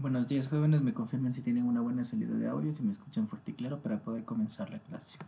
Buenos días jóvenes, me confirman si tienen una buena salida de audio, si me escuchan fuerte y claro para poder comenzar la clase.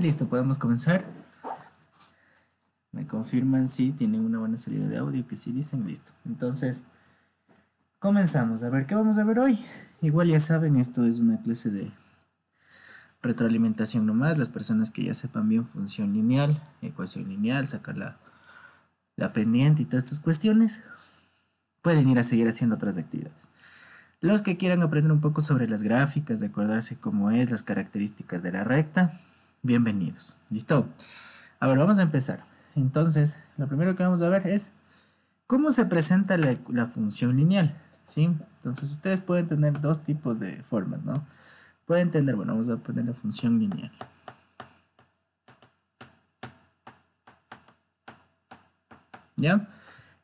Listo, podemos comenzar. Me confirman si tienen una buena salida de audio, que sí dicen, listo. Entonces, comenzamos. A ver, ¿qué vamos a ver hoy? Igual ya saben, esto es una clase de retroalimentación nomás. Las personas que ya sepan bien función lineal, ecuación lineal, sacar la, la pendiente y todas estas cuestiones, pueden ir a seguir haciendo otras actividades. Los que quieran aprender un poco sobre las gráficas, de acordarse cómo es, las características de la recta, bienvenidos. ¿Listo? A ver, vamos a empezar. Entonces, lo primero que vamos a ver es cómo se presenta la, función lineal. ¿Sí? Entonces, ustedes pueden tener dos tipos de formas, ¿no? Pueden tener, bueno, vamos a poner la función lineal. ¿Ya?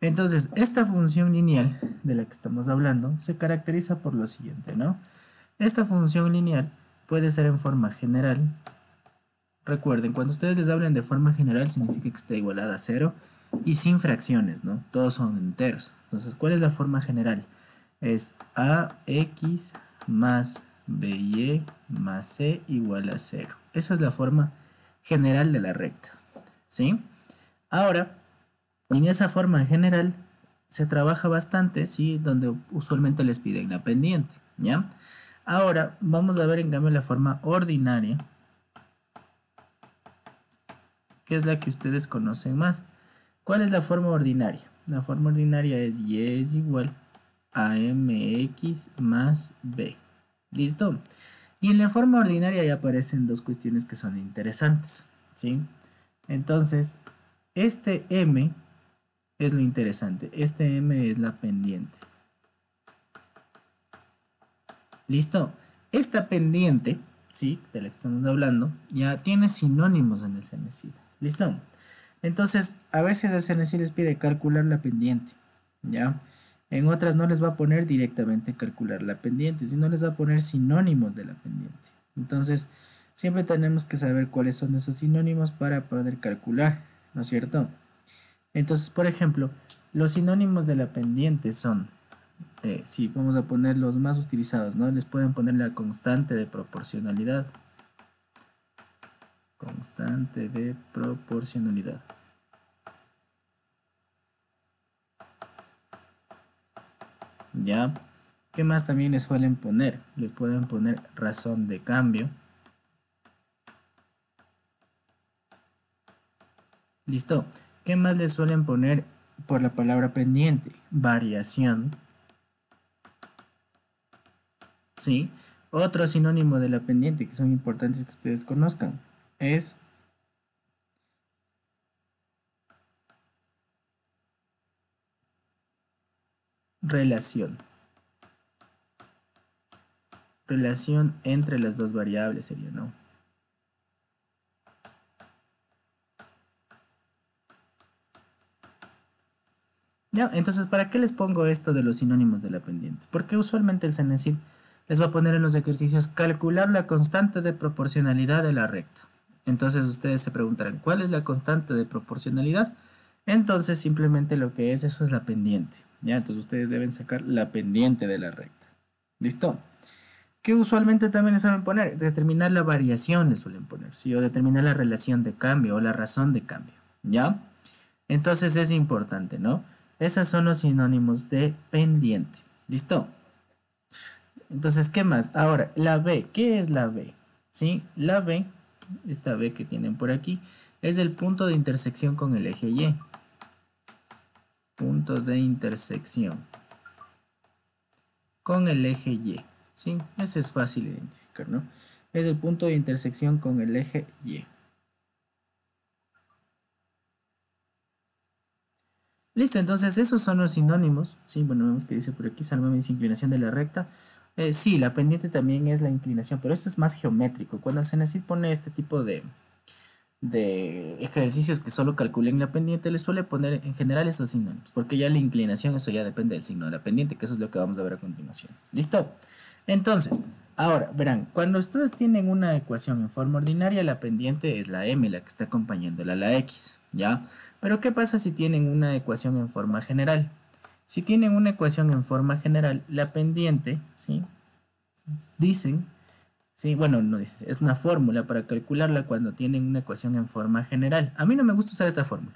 Entonces, esta función lineal de la que estamos hablando se caracteriza por lo siguiente, ¿no? Esta función lineal puede ser en forma general Recuerden, cuando ustedes les hablen de forma general significa que está igualada a cero y sin fracciones, ¿no? Todos son enteros. Entonces, ¿cuál es la forma general? Es ax más by más c igual a cero. Esa es la forma general de la recta, ¿sí? Ahora, en esa forma general se trabaja bastante, ¿sí? Donde usualmente les piden la pendiente, ¿ya? Ahora, vamos a ver en cambio la forma ordinaria, que es la que ustedes conocen más. ¿Cuál es la forma ordinaria? La forma ordinaria es y es igual a mx más b. ¿Listo? Y en la forma ordinaria ya aparecen dos cuestiones que son interesantes. ¿Sí? Entonces, este m es lo interesante. Este m es la pendiente. ¿Listo? Esta pendiente, ¿sí? De la que estamos hablando, ya tiene sinónimos en el CNCID. ¿Listo? Entonces, a veces el CNCID les pide calcular la pendiente, ¿ya? En otras no les va a poner directamente calcular la pendiente, sino les va a poner sinónimos de la pendiente. Entonces, siempre tenemos que saber cuáles son esos sinónimos para poder calcular, ¿no es cierto? Entonces, por ejemplo, los sinónimos de la pendiente son, eh, si vamos a poner los más utilizados, ¿no? Les pueden poner la constante de proporcionalidad. Constante de proporcionalidad. ¿Ya? ¿Qué más también les suelen poner? Les pueden poner razón de cambio. Listo. ¿Qué más les suelen poner por la palabra pendiente? Variación. ¿Sí? Otro sinónimo de la pendiente que son importantes que ustedes conozcan es relación. Relación entre las dos variables sería, ¿no? Ya, entonces, ¿para qué les pongo esto de los sinónimos de la pendiente? Porque usualmente el CNCID les va a poner en los ejercicios calcular la constante de proporcionalidad de la recta. Entonces ustedes se preguntarán, ¿cuál es la constante de proporcionalidad? Entonces simplemente lo que es eso es la pendiente. ¿ya? Entonces ustedes deben sacar la pendiente de la recta. ¿Listo? ¿Qué usualmente también les saben poner? Determinar la variación les suelen poner, ¿sí? O determinar la relación de cambio o la razón de cambio, ¿ya? Entonces es importante, ¿no? Esos son los sinónimos de pendiente. ¿Listo? Entonces, ¿qué más? Ahora, la B. ¿Qué es la B? ¿Sí? La B, esta B que tienen por aquí, es el punto de intersección con el eje Y. Punto de intersección con el eje Y. ¿Sí? Ese es fácil de identificar, ¿no? Es el punto de intersección con el eje Y. Listo, entonces esos son los sinónimos. Sí, bueno, vemos que dice por aquí, salva inclinación de la recta. Eh, sí, la pendiente también es la inclinación, pero esto es más geométrico. Cuando se necesita pone este tipo de, de ejercicios que solo calculen la pendiente, le suele poner en general estos sinónimos, porque ya la inclinación, eso ya depende del signo de la pendiente, que eso es lo que vamos a ver a continuación. ¿Listo? Entonces, ahora, verán, cuando ustedes tienen una ecuación en forma ordinaria, la pendiente es la m, la que está acompañándola a la x, ¿ya? Pero ¿qué pasa si tienen una ecuación en forma general? Si tienen una ecuación en forma general, la pendiente, ¿sí? Dicen, ¿sí? Bueno, no dice, es una fórmula para calcularla cuando tienen una ecuación en forma general. A mí no me gusta usar esta fórmula,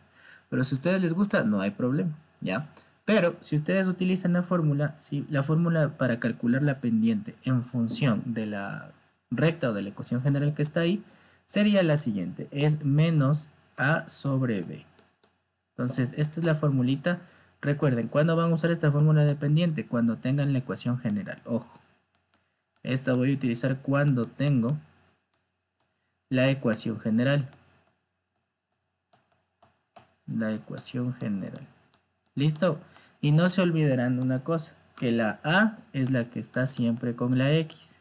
pero si a ustedes les gusta, no hay problema, ¿ya? Pero si ustedes utilizan la fórmula, ¿sí? la fórmula para calcular la pendiente en función de la recta o de la ecuación general que está ahí, sería la siguiente, es menos a sobre b. Entonces, esta es la formulita. Recuerden, ¿cuándo van a usar esta fórmula dependiente? Cuando tengan la ecuación general. Ojo. Esta voy a utilizar cuando tengo la ecuación general. La ecuación general. ¿Listo? Y no se olvidarán una cosa, que la A es la que está siempre con la X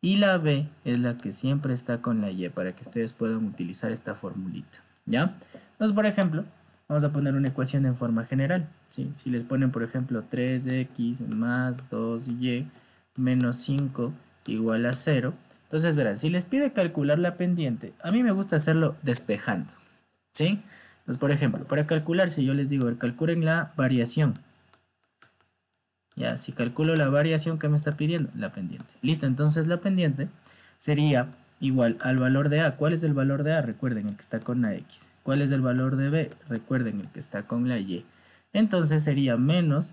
y la B es la que siempre está con la Y para que ustedes puedan utilizar esta formulita. ¿Ya? Entonces, por ejemplo, vamos a poner una ecuación en forma general. Si les ponen, por ejemplo, 3x más 2y menos 5 igual a 0. Entonces, verán, si les pide calcular la pendiente, a mí me gusta hacerlo despejando. ¿Sí? Entonces, por ejemplo, para calcular, si yo les digo, calculen la variación. Ya, si calculo la variación que me está pidiendo, la pendiente. Listo, entonces la pendiente sería igual al valor de A. ¿Cuál es el valor de A? Recuerden, el que está con la X. ¿Cuál es el valor de B? Recuerden, el que está con la Y. Entonces sería menos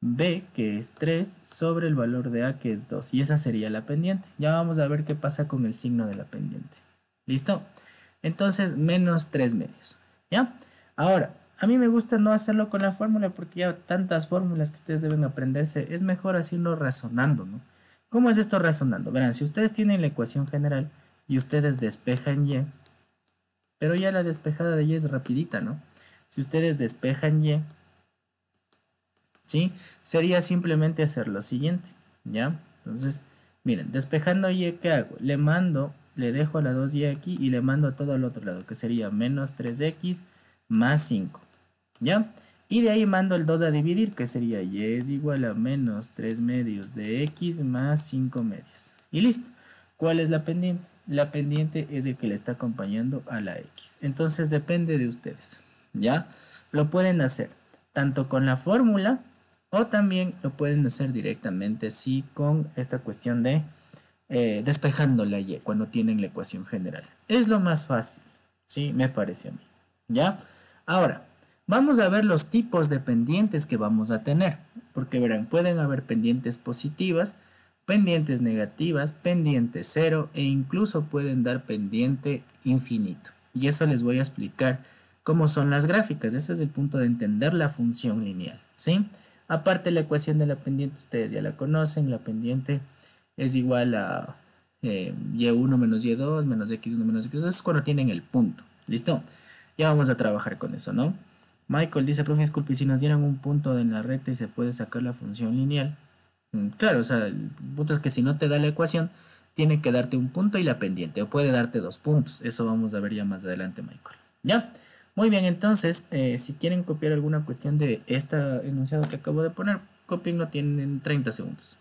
B, que es 3, sobre el valor de A, que es 2. Y esa sería la pendiente. Ya vamos a ver qué pasa con el signo de la pendiente. ¿Listo? Entonces, menos 3 medios. ¿Ya? Ahora, a mí me gusta no hacerlo con la fórmula porque ya tantas fórmulas que ustedes deben aprenderse. Es mejor hacerlo razonando, ¿no? ¿Cómo es esto razonando? Verán, si ustedes tienen la ecuación general y ustedes despejan y, pero ya la despejada de y es rapidita, ¿no? Si ustedes despejan y, ¿sí? Sería simplemente hacer lo siguiente, ¿ya? Entonces, Miren, despejando y, ¿qué hago? Le mando, le dejo la 2y aquí y le mando a todo al otro lado, que sería menos 3x más 5. ¿Ya? Y de ahí mando el 2 a dividir, que sería y es igual a menos 3 medios de x más 5 medios. Y listo. ¿Cuál es la pendiente? La pendiente es el que le está acompañando a la x. Entonces depende de ustedes. ¿Ya? Lo pueden hacer tanto con la fórmula o también lo pueden hacer directamente sí con esta cuestión de eh, despejando la y cuando tienen la ecuación general. Es lo más fácil, ¿sí? Me parece a mí. ¿Ya? Ahora, Vamos a ver los tipos de pendientes que vamos a tener, porque verán, pueden haber pendientes positivas, pendientes negativas, pendiente cero e incluso pueden dar pendiente infinito. Y eso les voy a explicar cómo son las gráficas. Ese es el punto de entender la función lineal, ¿sí? Aparte la ecuación de la pendiente, ustedes ya la conocen, la pendiente es igual a eh, y1 menos y2 menos x1 menos x2, eso es cuando tienen el punto, ¿listo? Ya vamos a trabajar con eso, ¿no? Michael dice, profe, disculpe, si nos dieran un punto en la recta y se puede sacar la función lineal. Mm, claro, o sea, el punto es que si no te da la ecuación, tiene que darte un punto y la pendiente, o puede darte dos puntos. Eso vamos a ver ya más adelante, Michael. ¿Ya? Muy bien, entonces, eh, si quieren copiar alguna cuestión de este enunciado que acabo de poner, lo tienen 30 segundos.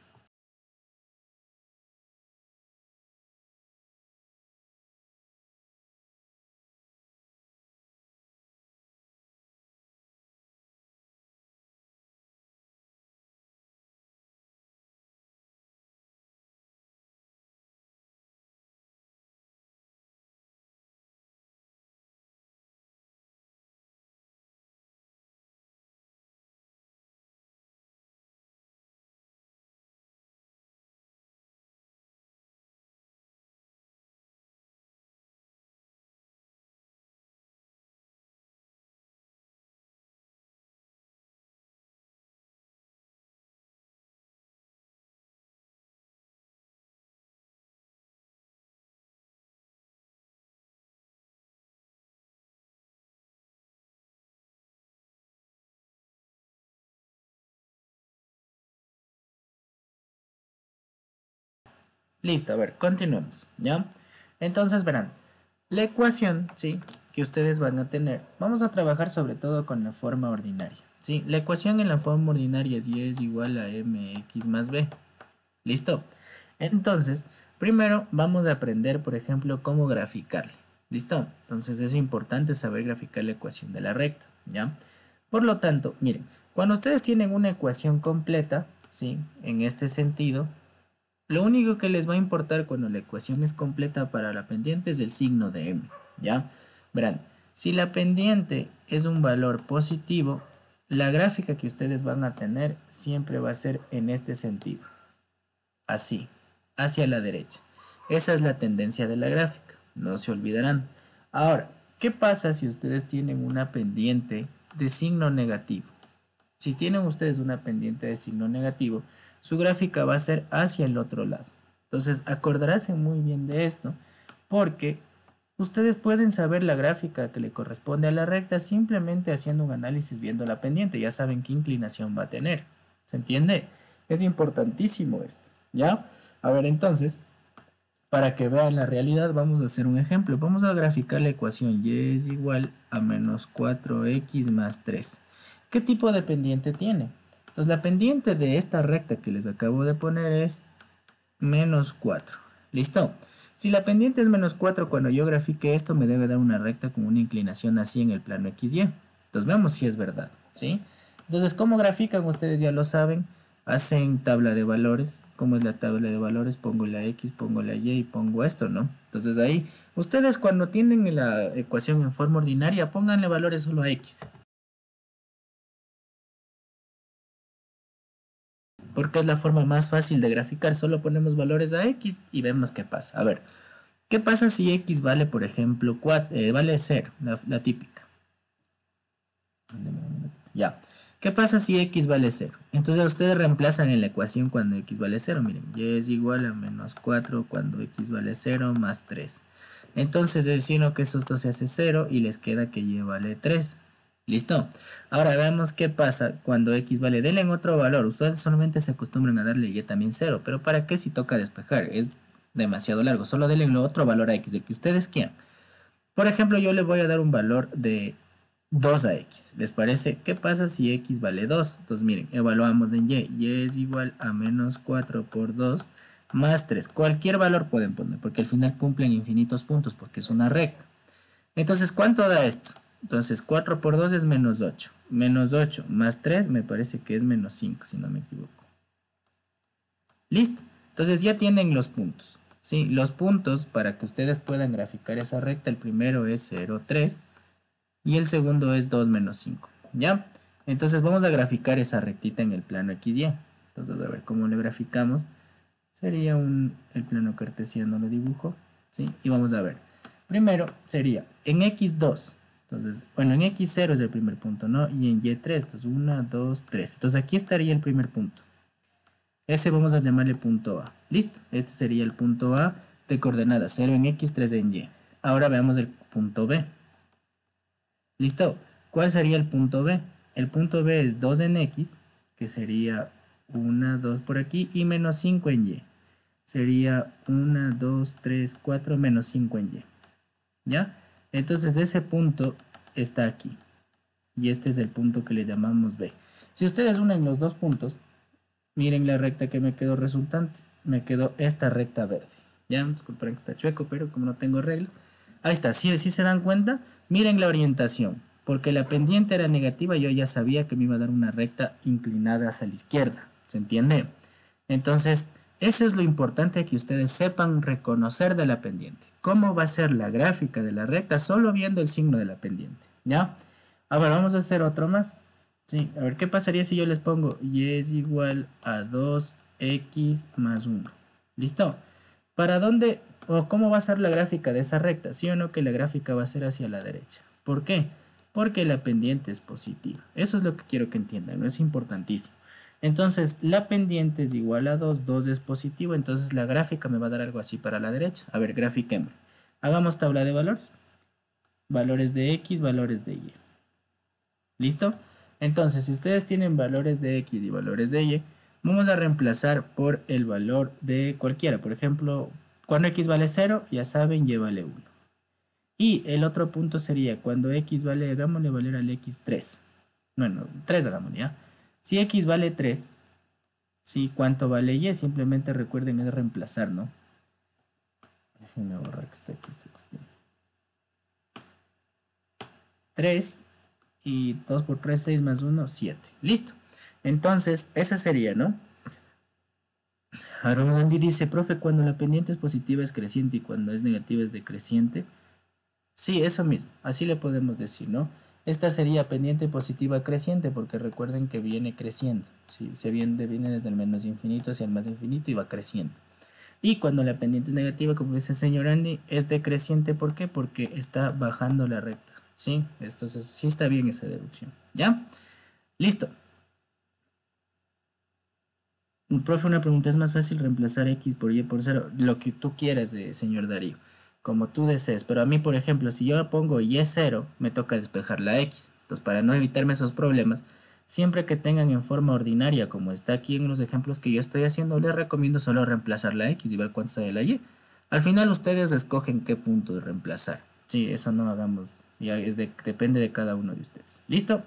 Listo, a ver, continuemos, ¿ya? Entonces verán, la ecuación, ¿sí? Que ustedes van a tener, vamos a trabajar sobre todo con la forma ordinaria, ¿sí? La ecuación en la forma ordinaria es y es igual a mx más b, ¿listo? Entonces, primero vamos a aprender, por ejemplo, cómo graficarla, ¿listo? Entonces es importante saber graficar la ecuación de la recta, ¿ya? Por lo tanto, miren, cuando ustedes tienen una ecuación completa, ¿sí? En este sentido, lo único que les va a importar cuando la ecuación es completa para la pendiente es el signo de m, ¿ya? Verán, si la pendiente es un valor positivo, la gráfica que ustedes van a tener siempre va a ser en este sentido. Así, hacia la derecha. Esa es la tendencia de la gráfica, no se olvidarán. Ahora, ¿qué pasa si ustedes tienen una pendiente de signo negativo? Si tienen ustedes una pendiente de signo negativo, su gráfica va a ser hacia el otro lado. Entonces, acordarse muy bien de esto, porque ustedes pueden saber la gráfica que le corresponde a la recta simplemente haciendo un análisis viendo la pendiente. Ya saben qué inclinación va a tener. ¿Se entiende? Es importantísimo esto, ¿ya? A ver, entonces, para que vean la realidad, vamos a hacer un ejemplo. Vamos a graficar la ecuación y es igual a menos 4x más 3. ¿Qué tipo de pendiente tiene? Entonces la pendiente de esta recta que les acabo de poner es menos 4. ¿Listo? Si la pendiente es menos 4, cuando yo grafique esto me debe dar una recta con una inclinación así en el plano XY. Entonces veamos si es verdad. ¿sí? Entonces, ¿cómo grafican? Ustedes ya lo saben. Hacen tabla de valores. ¿Cómo es la tabla de valores? Pongo la X, pongo la Y y pongo esto, ¿no? Entonces ahí, ustedes cuando tienen la ecuación en forma ordinaria, pónganle valores solo a X. porque es la forma más fácil de graficar. Solo ponemos valores a x y vemos qué pasa. A ver, ¿qué pasa si x vale, por ejemplo, 4, eh, vale 0, la, típica? Ya. ¿Qué pasa si x vale 0? Entonces ustedes reemplazan en la ecuación cuando x vale 0. Miren, y es igual a menos 4 cuando x vale 0 más 3. Entonces decimos que esto se hace 0 y les queda que y vale 3. ¿Listo? Ahora veamos qué pasa cuando x vale. Denle en otro valor. Ustedes solamente se acostumbran a darle y también 0. Pero ¿para qué si toca despejar? Es demasiado largo. Solo denle otro valor a x, de que ustedes quieran. Por ejemplo, yo le voy a dar un valor de 2 a x. ¿Les parece? ¿Qué pasa si x vale 2? Entonces miren, evaluamos en y. y es igual a menos 4 por 2 más 3. Cualquier valor pueden poner, porque al final cumplen infinitos puntos, porque es una recta. Entonces, ¿cuánto da esto? Entonces 4 por 2 es menos 8. Menos 8 más 3 me parece que es menos 5, si no me equivoco. Listo. Entonces ya tienen los puntos. ¿sí? Los puntos para que ustedes puedan graficar esa recta, el primero es 0, 3 y el segundo es 2 menos 5. ¿Ya? Entonces vamos a graficar esa rectita en el plano XY. Entonces a ver cómo le graficamos. Sería un, el plano cartesiano lo dibujo. ¿sí? Y vamos a ver. Primero sería en X2 entonces, bueno, en X0 es el primer punto, ¿no? Y en Y3, entonces 1, 2, 3. Entonces aquí estaría el primer punto. Ese vamos a llamarle punto A. Listo, este sería el punto A de coordenadas 0 en X, 3 en Y. Ahora veamos el punto B. Listo, ¿cuál sería el punto B? El punto B es 2 en X, que sería 1, 2 por aquí, y menos 5 en Y. Sería 1, 2, 3, 4, menos 5 en Y. ¿Ya? Entonces ese punto está aquí. Y este es el punto que le llamamos B. Si ustedes unen los dos puntos, miren la recta que me quedó resultante. Me quedó esta recta verde. Ya, disculpen que está chueco, pero como no tengo regla. Ahí está, si, si se dan cuenta, miren la orientación. Porque la pendiente era negativa, yo ya sabía que me iba a dar una recta inclinada hacia la izquierda. ¿Se entiende? Entonces, eso es lo importante que ustedes sepan reconocer de la pendiente cómo va a ser la gráfica de la recta solo viendo el signo de la pendiente, ¿ya? Ahora vamos a hacer otro más. Sí, a ver, ¿qué pasaría si yo les pongo y es igual a 2x más 1? ¿Listo? ¿Para dónde o cómo va a ser la gráfica de esa recta? ¿Sí o no que la gráfica va a ser hacia la derecha? ¿Por qué? Porque la pendiente es positiva. Eso es lo que quiero que entiendan, ¿no? Es importantísimo. Entonces, la pendiente es igual a 2, 2 es positivo, entonces la gráfica me va a dar algo así para la derecha. A ver, grafiquemos. Hagamos tabla de valores. Valores de X, valores de Y. ¿Listo? Entonces, si ustedes tienen valores de X y valores de Y, vamos a reemplazar por el valor de cualquiera. Por ejemplo, cuando X vale 0, ya saben, Y vale 1. Y el otro punto sería cuando X vale, hagámosle valer al X3. Bueno, 3 hagámosle, ¿ya? Si x vale 3, ¿sí? ¿cuánto vale y? Simplemente recuerden es reemplazar, ¿no? Déjenme borrar que está aquí esta cuestión. 3 y 2 por 3, 6 más 1, 7. Listo. Entonces, esa sería, ¿no? Ahora vamos a dice, profe, cuando la pendiente es positiva es creciente y cuando es negativa es decreciente. Sí, eso mismo. Así le podemos decir, ¿no? Esta sería pendiente positiva creciente porque recuerden que viene creciendo. ¿sí? Se viene, desde el menos infinito hacia el más infinito y va creciendo. Y cuando la pendiente es negativa, como dice el señor Andy, es decreciente. ¿Por qué? Porque está bajando la recta. ¿sí? Entonces sí está bien esa deducción. ¿Ya? Listo. Profe, una pregunta, ¿es más fácil reemplazar x por y por 0? Lo que tú quieras, eh, señor Darío como tú desees. Pero a mí, por ejemplo, si yo pongo y es 0, me toca despejar la x. Entonces, para no evitarme esos problemas, siempre que tengan en forma ordinaria, como está aquí en los ejemplos que yo estoy haciendo, les recomiendo solo reemplazar la x y ver cuánto sale la y. Al final ustedes escogen qué punto reemplazar. Sí, eso no hagamos, ya es de, depende de cada uno de ustedes. ¿Listo?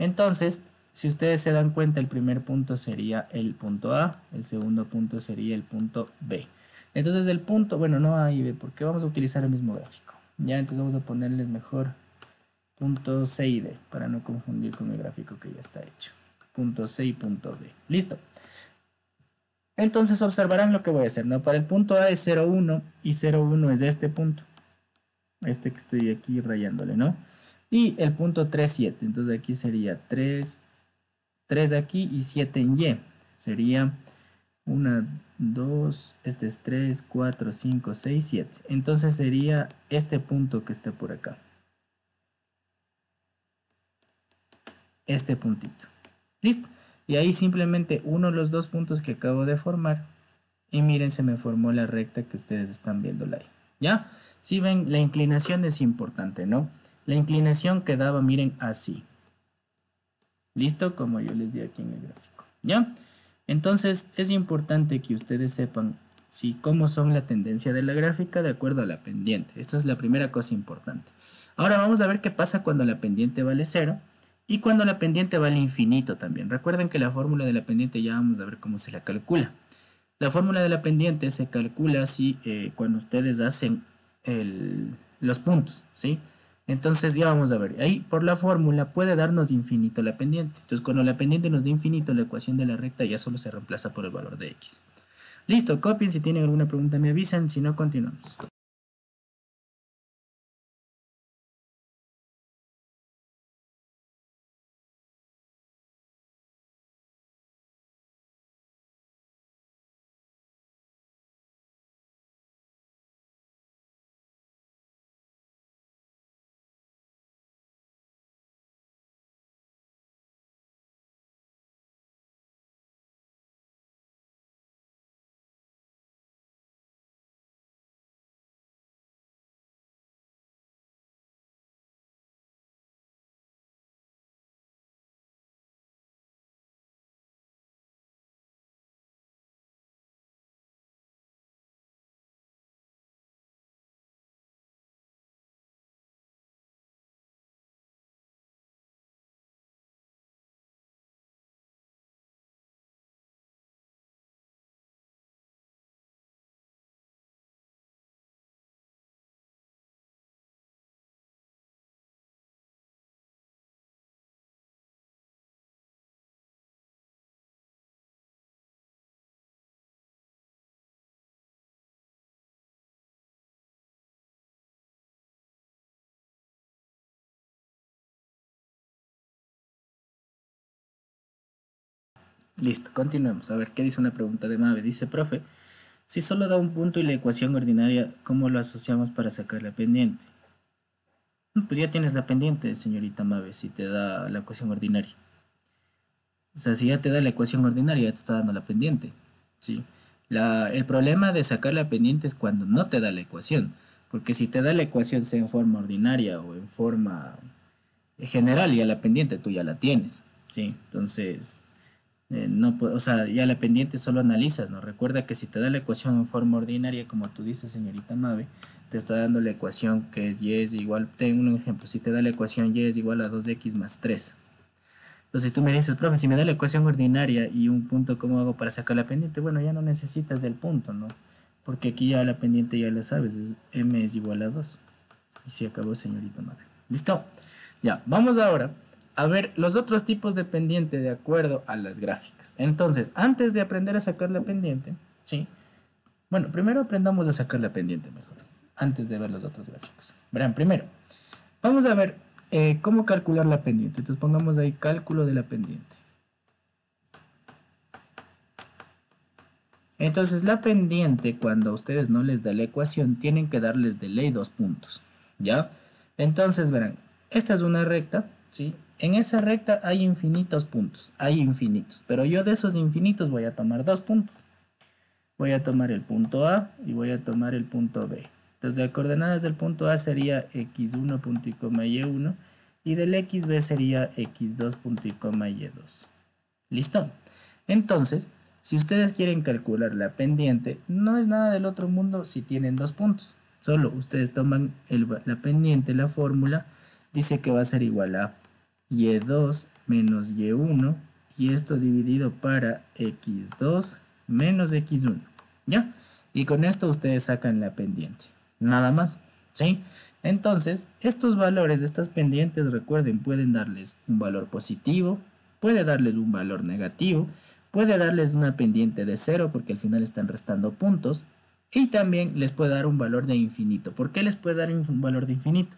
Entonces, si ustedes se dan cuenta, el primer punto sería el punto A, el segundo punto sería el punto B. Entonces el punto, bueno, no hay B, porque vamos a utilizar el mismo gráfico. Ya, entonces vamos a ponerles mejor punto C y D, para no confundir con el gráfico que ya está hecho. Punto C y punto D. Listo. Entonces observarán lo que voy a hacer, ¿no? Para el punto A es 0,1 y 0,1 es este punto. Este que estoy aquí rayándole, ¿no? Y el punto 3, 7. Entonces aquí sería 3, 3 aquí y 7 en Y. Sería 1, 2, este es 3, 4, 5, 6, 7. Entonces sería este punto que está por acá. Este puntito. Listo. Y ahí simplemente uno de los dos puntos que acabo de formar. Y miren, se me formó la recta que ustedes están viendo ahí. ¿Ya? Si ven, la inclinación es importante, ¿no? La inclinación quedaba, miren, así. ¿Listo? Como yo les di aquí en el gráfico. ¿Ya? Entonces es importante que ustedes sepan si cómo son la tendencia de la gráfica de acuerdo a la pendiente. Esta es la primera cosa importante. Ahora vamos a ver qué pasa cuando la pendiente vale 0 y cuando la pendiente vale infinito también. Recuerden que la fórmula de la pendiente ya vamos a ver cómo se la calcula. La fórmula de la pendiente se calcula así eh, cuando ustedes hacen los puntos, ¿sí? Entonces ya vamos a ver, ahí por la fórmula puede darnos infinito la pendiente. Entonces cuando la pendiente nos dé infinito, la ecuación de la recta ya solo se reemplaza por el valor de x. Listo, copien, si tienen alguna pregunta me avisan, si no continuamos. Listo, continuemos. A ver, ¿qué dice una pregunta de Mave? Dice, profe, si solo da un punto y la ecuación ordinaria, ¿cómo lo asociamos para sacar la pendiente? Pues ya tienes la pendiente, señorita Mave, si te da la ecuación ordinaria. O sea, si ya te da la ecuación ordinaria, ya te está dando la pendiente. ¿sí? El problema de sacar la pendiente es cuando no te da la ecuación. Porque si te da la ecuación sea en forma ordinaria o en forma general, ya la pendiente tú ya la tienes. ¿sí? Entonces, eh, no, o sea, ya la pendiente solo analizas, ¿no? Recuerda que si te da la ecuación en forma ordinaria, como tú dices, señorita Mave, te está dando la ecuación que es y es igual, tengo un ejemplo, si te da la ecuación y es igual a 2x más 3. Entonces tú me dices, profe, si me da la ecuación ordinaria y un punto, ¿cómo hago para sacar la pendiente? Bueno, ya no necesitas del punto, ¿no? Porque aquí ya la pendiente ya la sabes, es m es igual a 2. Y se acabó, señorita Mave. ¿Listo? Ya, vamos ahora a ver los otros tipos de pendiente de acuerdo a las gráficas. Entonces, antes de aprender a sacar la pendiente, ¿sí? Bueno, primero aprendamos a sacar la pendiente mejor, antes de ver los otros gráficos. Verán, primero, vamos a ver eh, cómo calcular la pendiente. Entonces pongamos ahí cálculo de la pendiente. Entonces la pendiente, cuando a ustedes no les da la ecuación, tienen que darles de ley dos puntos, ¿ya? Entonces verán, esta es una recta, ¿sí? En esa recta hay infinitos puntos, hay infinitos, pero yo de esos infinitos voy a tomar dos puntos. Voy a tomar el punto A y voy a tomar el punto B. Entonces, de coordenadas del punto A sería x1 punto y coma y1 y del xb sería x2 punto y coma y2. ¿Listo? Entonces, si ustedes quieren calcular la pendiente, no es nada del otro mundo si tienen dos puntos. Solo ustedes toman la pendiente, la fórmula, dice que va a ser igual a y2 menos y1 y esto dividido para x2 menos x1, ¿ya? Y con esto ustedes sacan la pendiente, nada más, ¿sí? Entonces, estos valores de estas pendientes, recuerden, pueden darles un valor positivo, puede darles un valor negativo, puede darles una pendiente de cero porque al final están restando puntos y también les puede dar un valor de infinito. ¿Por qué les puede dar un valor de infinito?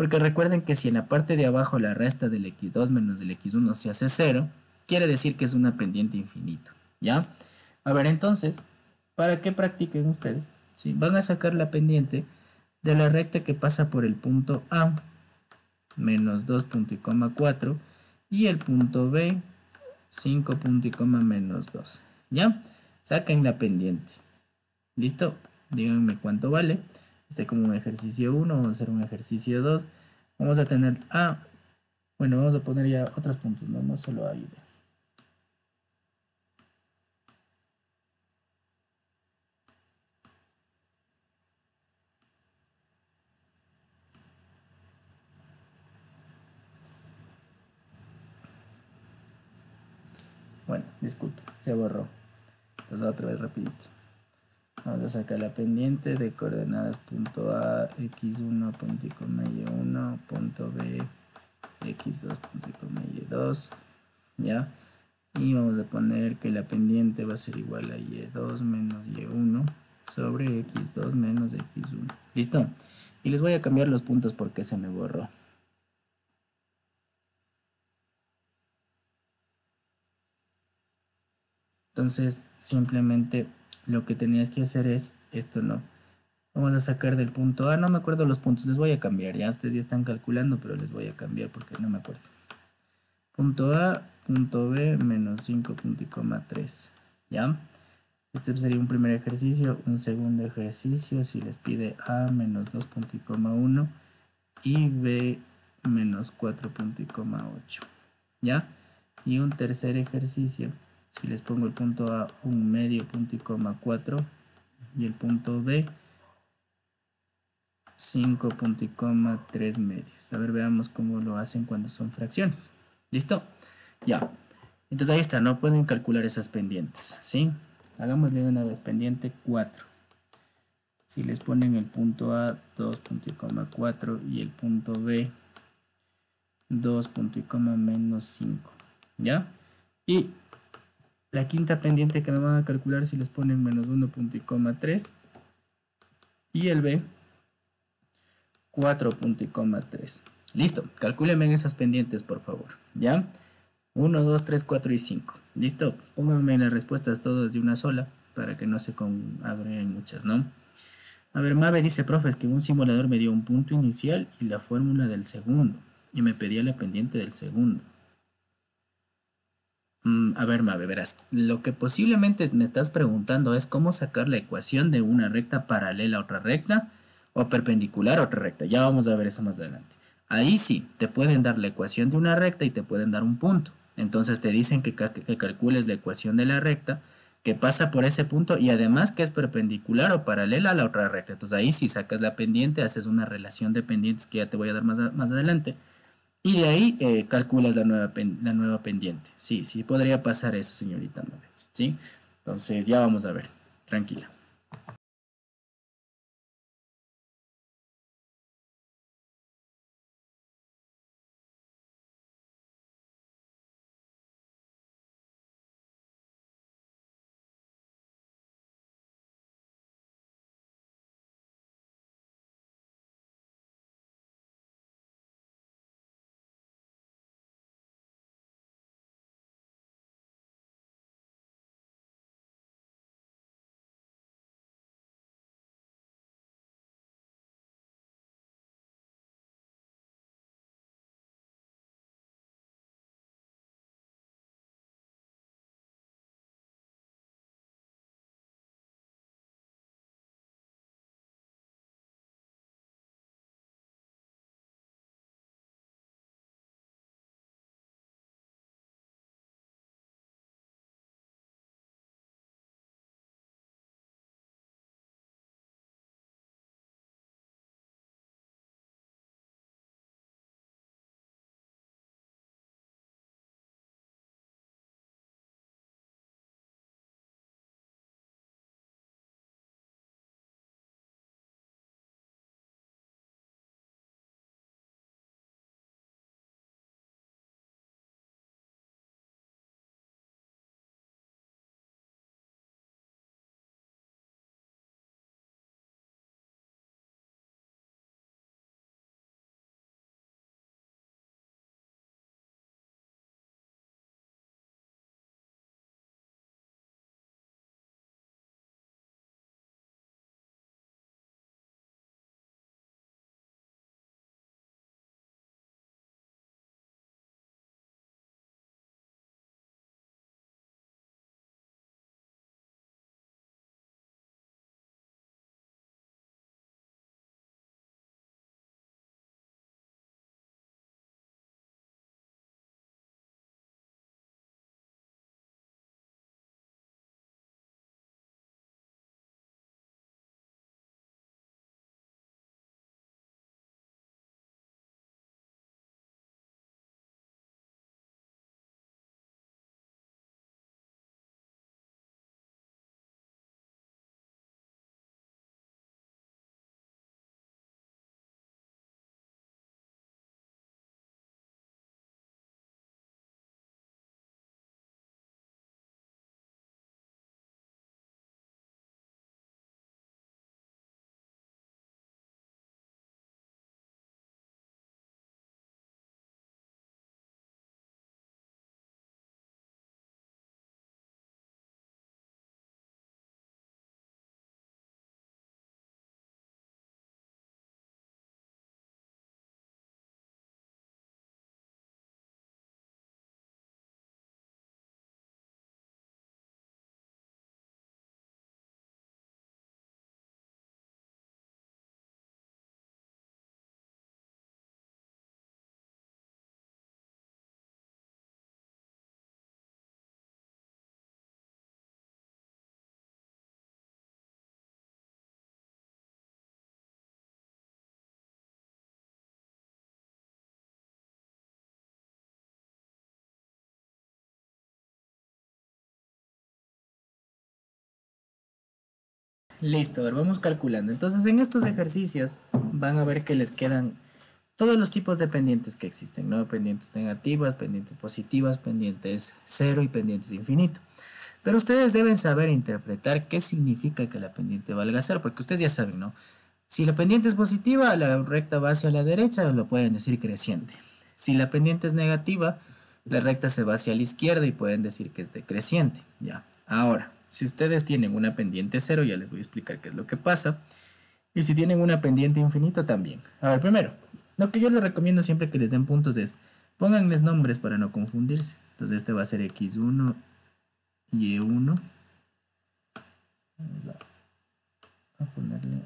Porque recuerden que si en la parte de abajo la resta del x2 menos del x1 se hace 0, quiere decir que es una pendiente infinito. ¿Ya? A ver, entonces, para que practiquen ustedes, ¿sí? van a sacar la pendiente de la recta que pasa por el punto A, menos 2.4, y el punto B, 5. menos 2. ¿Ya? Saquen la pendiente. ¿Listo? Díganme cuánto vale este como un ejercicio 1, vamos a hacer un ejercicio 2. Vamos a tener A Bueno, vamos a poner ya otros puntos, no, no solo A y B. Bueno, disculpe, se borró. Entonces otra vez rapidito. Vamos a sacar la pendiente de coordenadas punto A, x1, punto y coma y1, punto B, x2, punto y coma y2, ¿ya? Y vamos a poner que la pendiente va a ser igual a y2 menos y1 sobre x2 menos x1. ¿Listo? Y les voy a cambiar los puntos porque se me borró. Entonces, simplemente lo que tenías que hacer es esto, ¿no? Vamos a sacar del punto A, no me acuerdo los puntos, les voy a cambiar, ya ustedes ya están calculando, pero les voy a cambiar porque no me acuerdo. Punto A, punto B, menos 5, punto y coma 3, ¿ya? Este sería un primer ejercicio, un segundo ejercicio, si les pide A menos 2, punto y coma 1 y B menos 4, punto y coma 8, ¿ya? Y un tercer ejercicio, si les pongo el punto A un medio punto y coma 4 y el punto B 5 punto y coma 3 medios. A ver, veamos cómo lo hacen cuando son fracciones. ¿Listo? Ya. Entonces ahí está, no pueden calcular esas pendientes, ¿sí? Hagámosle una vez pendiente 4. Si les ponen el punto A 2 punto y coma 4 y el punto B 2 punto y coma menos 5, ¿ya? Y la quinta pendiente que me van a calcular si les ponen menos 1 punto y coma 3 y el B 4 punto y coma 3 listo, calcúlenme en esas pendientes por favor ya 1, 2, 3, 4 y 5 listo, pónganme las respuestas todas de una sola para que no se agreguen muchas ¿no? a ver, Mabe dice, profes, que un simulador me dio un punto inicial y la fórmula del segundo y me pedía la pendiente del segundo Mm, a ver, Mabe, verás. Lo que posiblemente me estás preguntando es cómo sacar la ecuación de una recta paralela a otra recta o perpendicular a otra recta. Ya vamos a ver eso más adelante. Ahí sí, te pueden dar la ecuación de una recta y te pueden dar un punto. Entonces te dicen que, que calcules la ecuación de la recta que pasa por ese punto y además que es perpendicular o paralela a la otra recta. Entonces ahí sí sacas la pendiente, haces una relación de pendientes que ya te voy a dar más, más adelante y de ahí eh, calculas la nueva, la nueva pendiente. Sí, sí, podría pasar eso, señorita. ¿Sí? Entonces ya vamos a ver. Tranquila. Listo, a ver, vamos calculando. Entonces, en estos ejercicios van a ver que les quedan todos los tipos de pendientes que existen, ¿no? Pendientes negativas, pendientes positivas, pendientes cero y pendientes infinito. Pero ustedes deben saber interpretar qué significa que la pendiente valga cero, porque ustedes ya saben, ¿no? Si la pendiente es positiva, la recta va hacia la derecha, lo pueden decir creciente. Si la pendiente es negativa, la recta se va hacia la izquierda y pueden decir que es decreciente. Ya. Ahora, si ustedes tienen una pendiente cero, ya les voy a explicar qué es lo que pasa. Y si tienen una pendiente infinito también. A ver, primero, lo que yo les recomiendo siempre que les den puntos es pónganles nombres para no confundirse. Entonces este va a ser x1, y1. Vamos a, ponerle...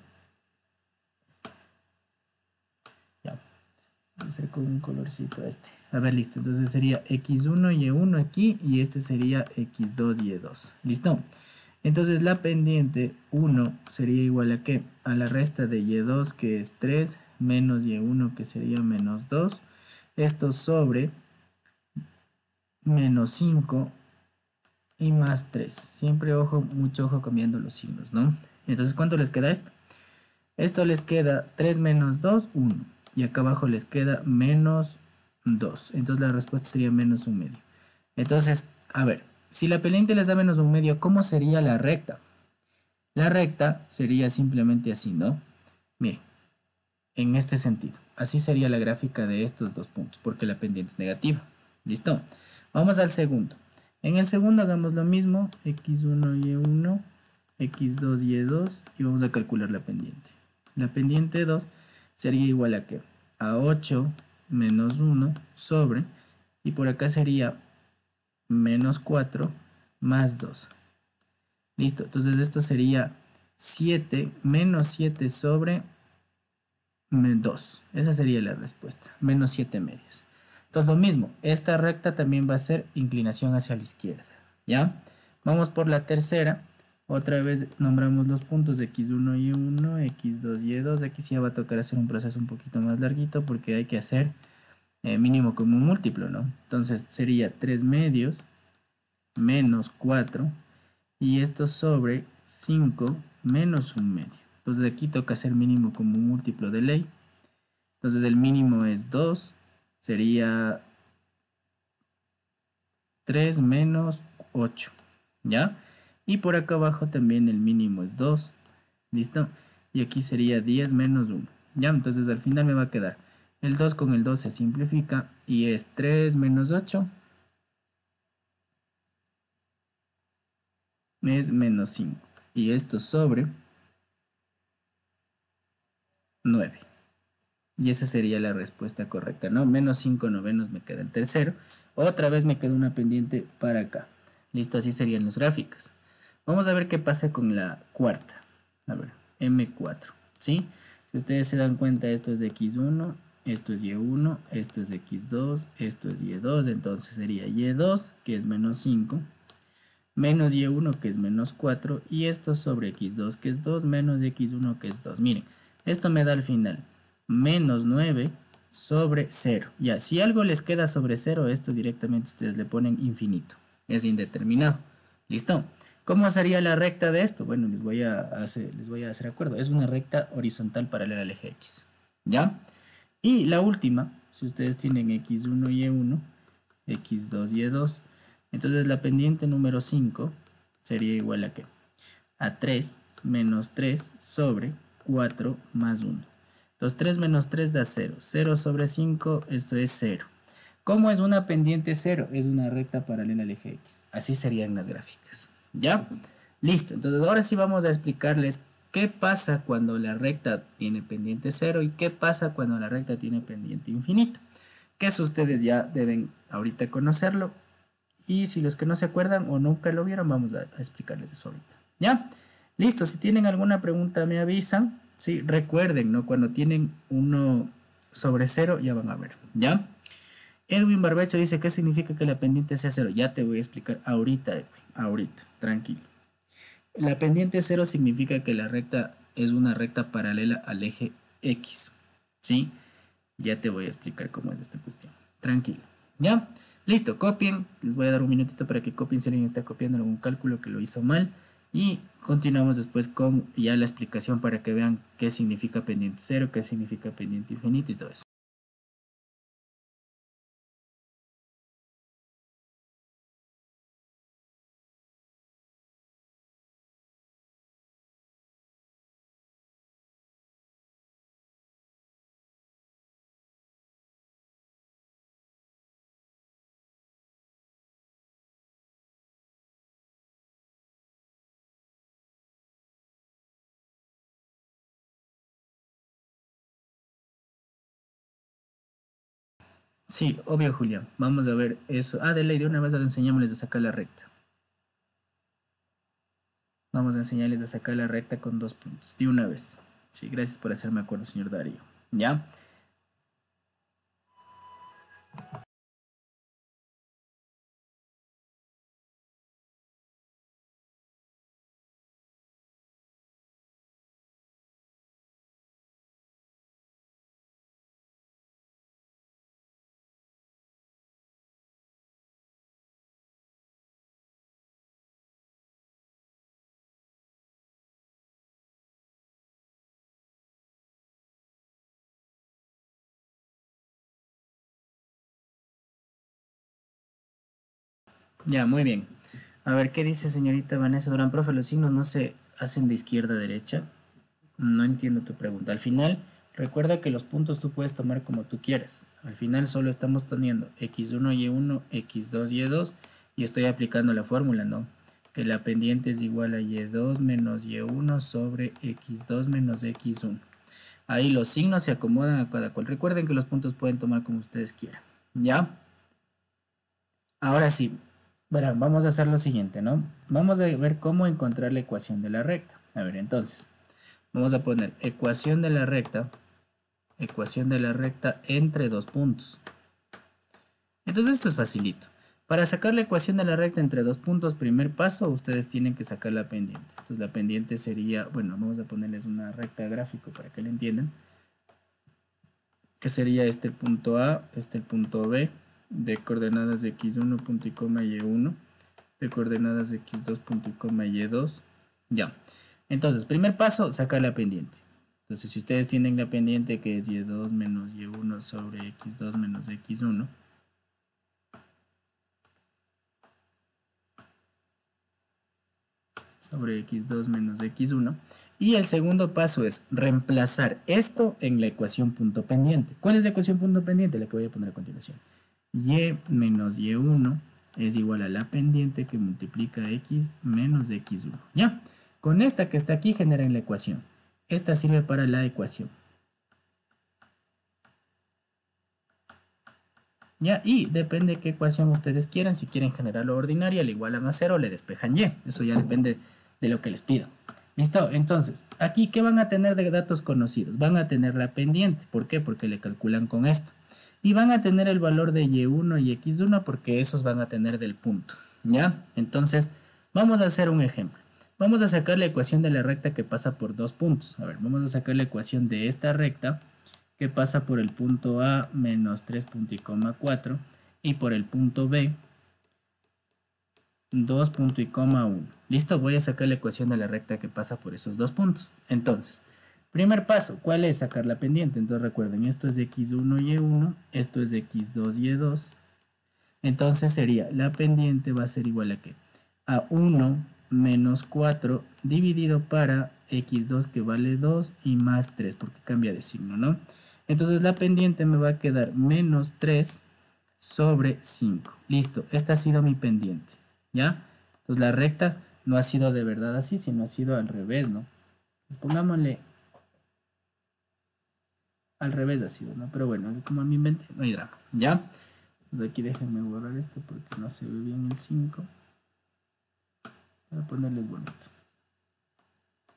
Ya. Voy a hacer con un colorcito este. A ver, listo. Entonces sería x1, y1 aquí y este sería x2, y2. ¿Listo? Entonces la pendiente 1 sería igual a qué? A la resta de y2 que es 3 menos y1 que sería menos 2. Esto sobre menos 5 y más 3. Siempre ojo, mucho ojo cambiando los signos, ¿no? Entonces, ¿cuánto les queda esto? Esto les queda 3 menos 2, 1. Y acá abajo les queda menos 2. Entonces la respuesta sería menos un medio. Entonces, a ver, si la pendiente les da menos un medio, ¿cómo sería la recta? La recta sería simplemente así, ¿no? Mire, en este sentido. Así sería la gráfica de estos dos puntos, porque la pendiente es negativa. ¿Listo? Vamos al segundo. En el segundo hagamos lo mismo, x1, y1, x2, y2, y vamos a calcular la pendiente. La pendiente 2 sería igual a qué? A 8 menos 1 sobre, y por acá sería menos 4 más 2. Listo, entonces esto sería 7 menos 7 sobre 2. Esa sería la respuesta. Menos 7 medios. Entonces lo mismo, esta recta también va a ser inclinación hacia la izquierda. ¿Ya? Vamos por la tercera. Otra vez nombramos los puntos de x1 y 1, x2 y 2. Aquí sí va a tocar hacer un proceso un poquito más larguito porque hay que hacer eh, mínimo como un múltiplo, ¿no? Entonces sería 3 medios menos 4 y esto sobre 5 menos un medio. Entonces aquí toca hacer mínimo como un múltiplo de ley. Entonces el mínimo es 2, sería 3 menos 8, ¿ya? Y por acá abajo también el mínimo es 2, ¿listo? Y aquí sería 10 menos 1, ¿ya? Entonces al final me va a quedar el 2 con el 2 se simplifica y es 3 menos 8 es menos 5. Y esto sobre 9. Y esa sería la respuesta correcta, ¿no? Menos 5 novenos me queda el tercero. Otra vez me queda una pendiente para acá. Listo, así serían las gráficas. Vamos a ver qué pasa con la cuarta. A ver, M4, ¿sí? Si ustedes se dan cuenta, esto es de X1, esto es Y1, esto es X2, esto es Y2, entonces sería Y2, que es menos 5, menos Y1, que es menos 4, y esto sobre X2, que es 2, menos X1, que es 2. Miren, esto me da al final menos 9 sobre 0. Ya, si algo les queda sobre 0, esto directamente ustedes le ponen infinito. Es indeterminado. ¿Listo? ¿Cómo sería la recta de esto? Bueno, les voy a hacer, les voy a acuerdo. Es una recta horizontal paralela al eje X. ¿Ya? Y la última, si ustedes tienen X1 y E1, X2 y E2, entonces la pendiente número 5 sería igual a qué? A 3 menos 3 sobre 4 más 1. Entonces 3 menos 3 da 0. 0 sobre 5, esto es 0. ¿Cómo es una pendiente 0? Es una recta paralela al eje X. Así serían las gráficas. ¿Ya? Listo. Entonces ahora sí vamos a explicarles qué pasa cuando la recta tiene pendiente 0 y qué pasa cuando la recta tiene pendiente infinito. Que eso ustedes ya deben ahorita conocerlo. Y si los que no se acuerdan o nunca lo vieron, vamos a, a explicarles eso ahorita. ¿Ya? Listo, si tienen alguna pregunta me avisan. Sí, recuerden, ¿no? Cuando tienen uno sobre cero, ya van a ver, ¿ya? Edwin Barbecho dice, ¿qué significa que la pendiente sea cero? Ya te voy a explicar ahorita, Edwin, ahorita, tranquilo. La pendiente cero significa que la recta es una recta paralela al eje X, ¿sí? Ya te voy a explicar cómo es esta cuestión. Tranquilo, ¿ya? Listo, copien. Les voy a dar un minutito para que copien si alguien está copiando algún cálculo que lo hizo mal Y continuamos después con ya la explicación para que vean qué significa pendiente cero, qué significa pendiente infinito y todo eso. Sí, obvio, Julián. Vamos a ver eso. Ah, de ley, de una vez le enseñamos a sacar la recta. Vamos a enseñarles a sacar la recta con dos puntos. De una vez. Sí, gracias por hacerme acuerdo, señor Darío. ¿Ya? Ya, muy bien. A ver, ¿qué dice señorita Vanessa Durán? Profe, los signos no se hacen de izquierda a derecha. No entiendo tu pregunta. Al final, recuerda que los puntos tú puedes tomar como tú quieres. Al final solo estamos teniendo x1, y1, x2, y2 y estoy aplicando la fórmula, ¿no? Que la pendiente es igual a y2 menos y1 sobre x2 menos x1. Ahí los signos se acomodan a cada cual. Recuerden que los puntos pueden tomar como ustedes quieran. ¿Ya? Ahora sí, bueno, vamos a hacer lo siguiente, ¿no? Vamos a ver cómo encontrar la ecuación de la recta. A ver, entonces, vamos a poner ecuación de la recta, ecuación de la recta entre dos puntos. Entonces esto es facilito. Para sacar la ecuación de la recta entre dos puntos, primer paso, ustedes tienen que sacar la pendiente. Entonces la pendiente sería, bueno, vamos a ponerles una recta gráfico para que la entiendan. Que sería este el punto A, este el punto B, de coordenadas de x1 punto y coma y1 de coordenadas de x2 punto y coma y2 ya. Entonces primer paso sacar la pendiente. Entonces si ustedes tienen la pendiente que es y2 menos y1 sobre x2 menos x1 sobre x2 menos x1 y el segundo paso es reemplazar esto en la ecuación punto pendiente. ¿cuál es la ecuación punto pendiente? la que voy a poner a continuación y menos y1 es igual a la pendiente que multiplica x menos x1. ¿Ya? Con esta que está aquí generan la ecuación. Esta sirve para la ecuación. ¿Ya? Y depende de qué ecuación ustedes quieran. Si quieren generarlo ordinaria, le igualan a 0 o le despejan y. Eso ya depende de lo que les pido. ¿Listo? Entonces, aquí, ¿qué van a tener de datos conocidos? Van a tener la pendiente. ¿Por qué? Porque le calculan con esto y van a tener el valor de y1 y x1 porque esos van a tener del punto, ¿ya? Entonces, vamos a hacer un ejemplo. Vamos a sacar la ecuación de la recta que pasa por dos puntos. A ver, vamos a sacar la ecuación de esta recta que pasa por el punto A menos 3.4 y por el punto B 2.1. Listo, voy a sacar la ecuación de la recta que pasa por esos dos puntos. Entonces, Primer paso, ¿cuál es? Sacar la pendiente. Entonces recuerden, esto es de x1 y y1, esto es de x2 y y2. Entonces sería, la pendiente va a ser igual a qué? A 1 menos 4 dividido para x2 que vale 2 y más 3 porque cambia de signo, ¿no? Entonces la pendiente me va a quedar menos 3 sobre 5. Listo, esta ha sido mi pendiente, ¿ya? Entonces la recta no ha sido de verdad así, sino ha sido al revés, ¿no? Pues pongámosle al revés ha sido, ¿no? Pero bueno, como a mi inventé, no hay drama, ¿ya? Pues aquí déjenme borrar esto porque no se ve bien el 5. Voy a ponerles bonito.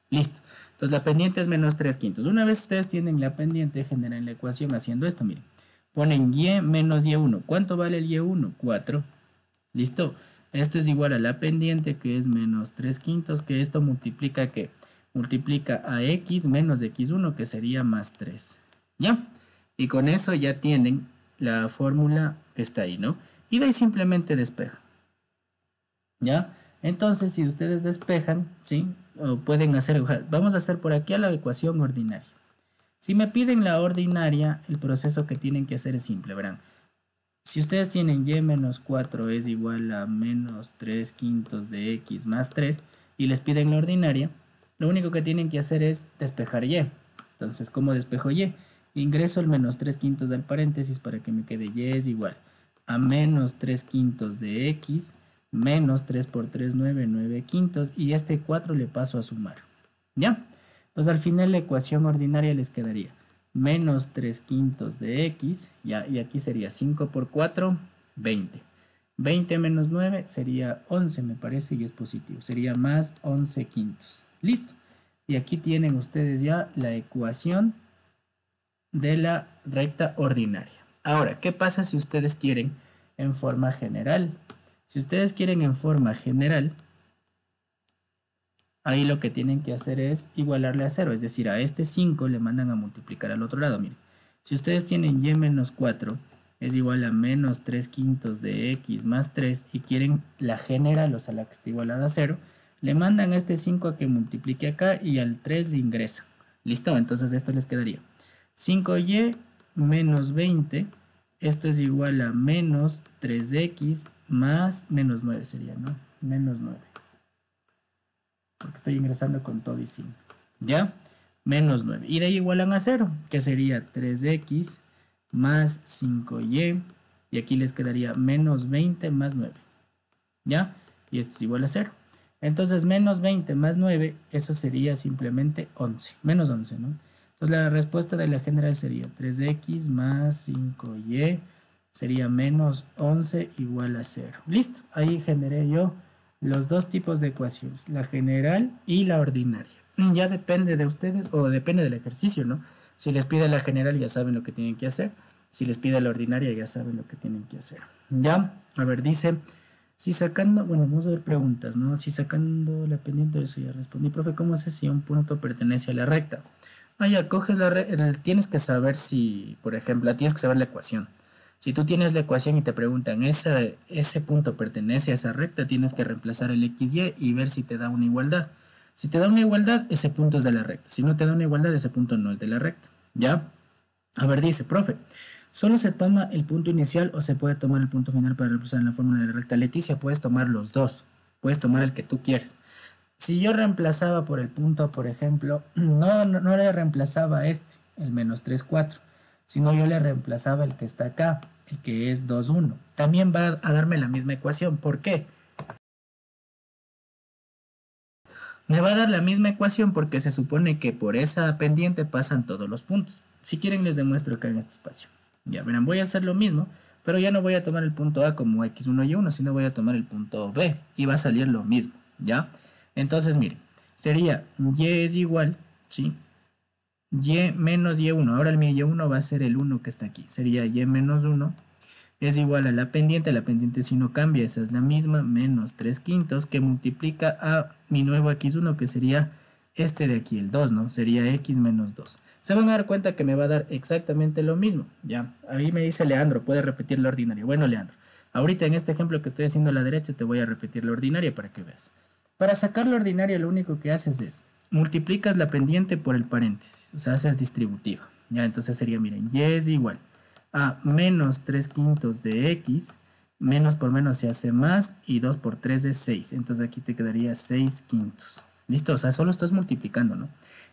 Listo. Entonces la pendiente es menos 3 quintos. Una vez ustedes tienen la pendiente, generan la ecuación haciendo esto, miren. Ponen y menos y1. ¿Cuánto vale el y1? 4. Listo. Esto es igual a la pendiente que es menos 3 quintos, que esto multiplica que multiplica a x menos x1 que sería más 3. ¿Ya? Y con eso ya tienen la fórmula que está ahí, ¿no? Y de simplemente despeja. ¿Ya? Entonces, si ustedes despejan, ¿sí? O pueden hacer, vamos a hacer por aquí a la ecuación ordinaria. Si me piden la ordinaria, el proceso que tienen que hacer es simple, verán. Si ustedes tienen y menos 4 es igual a menos 3 quintos de x más 3 y les piden la ordinaria, lo único que tienen que hacer es despejar y. Entonces, ¿cómo despejo y? Ingreso el menos 3 quintos del paréntesis para que me quede y es igual a menos 3 quintos de x menos 3 por 3, 9, 9 quintos y este 4 le paso a sumar. ¿Ya? Pues al final la ecuación ordinaria les quedaría menos 3 quintos de x, ya, y aquí sería 5 por 4, 20. 20 menos 9 sería 11, me parece, y es positivo. Sería más 11 quintos. Listo. Y aquí tienen ustedes ya la ecuación de la recta ordinaria. Ahora, ¿qué pasa si ustedes quieren en forma general? Si ustedes quieren en forma general, ahí lo que tienen que hacer es igualarle a 0. Es decir, a este 5 le mandan a multiplicar al otro lado. Miren, si ustedes tienen y menos 4 es igual a menos 3 quintos de x más 3 y quieren la general, o sea, la que está igualada a 0, le mandan a este 5 a que multiplique acá y al 3 le ingresa. ¿Listo? Entonces esto les quedaría 5y menos 20, esto es igual a menos 3x más menos 9 sería, ¿no? Menos 9. Porque estoy ingresando con todo y sin. ¿Ya? Menos 9. Y de ahí igualan a 0, que sería 3x más 5y. Y aquí les quedaría menos 20 más 9. ¿Ya? Y esto es igual a 0. Entonces, menos 20 más 9, eso sería simplemente 11. Menos 11, ¿no? Entonces, la respuesta de la general sería 3x más 5y sería menos 11 igual a 0. Listo, ahí generé yo los dos tipos de ecuaciones, la general y la ordinaria. Ya depende de ustedes o depende del ejercicio, ¿no? Si les pide la general ya saben lo que tienen que hacer. Si les pide la ordinaria ya saben lo que tienen que hacer. Ya, a ver, dice, si sacando, bueno, vamos a ver preguntas, ¿no? Si sacando la pendiente, eso ya respondí, profe, ¿cómo sé si un punto pertenece a la recta? Ah, ya, coges la recta, tienes que saber si, por ejemplo, tienes que saber la ecuación. Si tú tienes la ecuación y te preguntan, ¿ese, ese punto pertenece a esa recta? Tienes que reemplazar el XY y ver si te da una igualdad. Si te da una igualdad, ese punto es de la recta. Si no te da una igualdad, ese punto no es de la recta. ¿Ya? A ver, dice, profe, ¿solo se toma el punto inicial o se puede tomar el punto final para reemplazar en la fórmula de la recta? Leticia, puedes tomar los dos. Puedes tomar el que tú quieres. Si yo reemplazaba por el punto, por ejemplo, no, no, no le reemplazaba este, el menos 3, 4 sino yo le reemplazaba el que está acá, el que es 2, 1. También va a darme la misma ecuación. ¿Por qué? Me va a dar la misma ecuación porque se supone que por esa pendiente pasan todos los puntos. Si quieren les demuestro acá en este espacio. Ya verán, voy a hacer lo mismo, pero ya no voy a tomar el punto A como X1 y 1, sino voy a tomar el punto B y va a salir lo mismo, ¿ya? Entonces, miren, sería Y es igual, ¿sí? y menos y1. Ahora el mi y1 va a ser el 1 que está aquí. Sería y menos 1 es igual a la pendiente. La pendiente si no cambia, esa es la misma, menos 3 quintos que multiplica a mi nuevo x1 que sería este de aquí, el 2, ¿no? Sería x menos 2. Se van a dar cuenta que me va a dar exactamente lo mismo. Ya, ahí me dice Leandro, puede repetir la ordinaria. Bueno, Leandro, ahorita en este ejemplo que estoy haciendo a la derecha te voy a repetir la ordinaria para que veas. Para sacar la ordinaria lo único que haces es multiplicas la pendiente por el paréntesis, o sea, haces distributiva. Ya, entonces sería, miren, y es igual a menos 3 quintos de x, menos por menos se hace más, y 2 por 3 es 6. Entonces aquí te quedaría 6 quintos. ¿Listo? O sea, solo estás multiplicando, ¿no?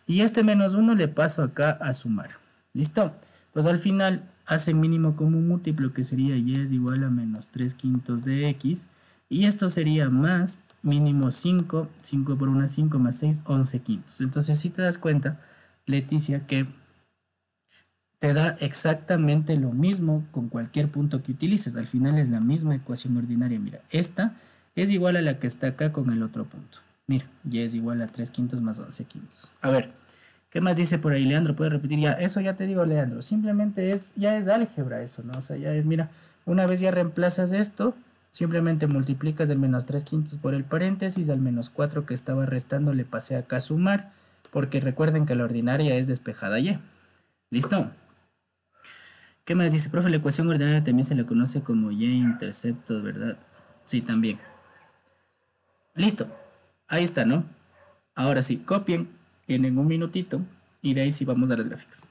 Y este menos 1 le paso acá a sumar. ¿Listo? Entonces al final hace mínimo como un múltiplo que sería y es igual a menos 3 quintos de x. Y esto sería más mínimo 5, 5 por 1 5 más 6, 11 quintos. Entonces si te das cuenta, Leticia, que te da exactamente lo mismo con cualquier punto que utilices. Al final es la misma ecuación ordinaria. Mira, esta es igual a la que está acá con el otro punto. Mira, y es igual a 3 quintos más 11 quintos. A ver, ¿qué más dice por ahí Leandro? ¿Puedes repetir? Ya, eso ya te digo, Leandro. Simplemente es, ya es álgebra eso, ¿no? O sea, ya es, mira, una vez ya reemplazas esto, Simplemente multiplicas el menos 3 quintos por el paréntesis, al menos 4 que estaba restando le pasé acá a sumar, porque recuerden que la ordinaria es despejada y. ¿Listo? ¿Qué más dice? Profe, la ecuación ordinaria también se le conoce como y intercepto, ¿verdad? Sí, también. Listo. Ahí está, ¿no? Ahora sí, copien, tienen un minutito y de ahí sí vamos a las gráficas.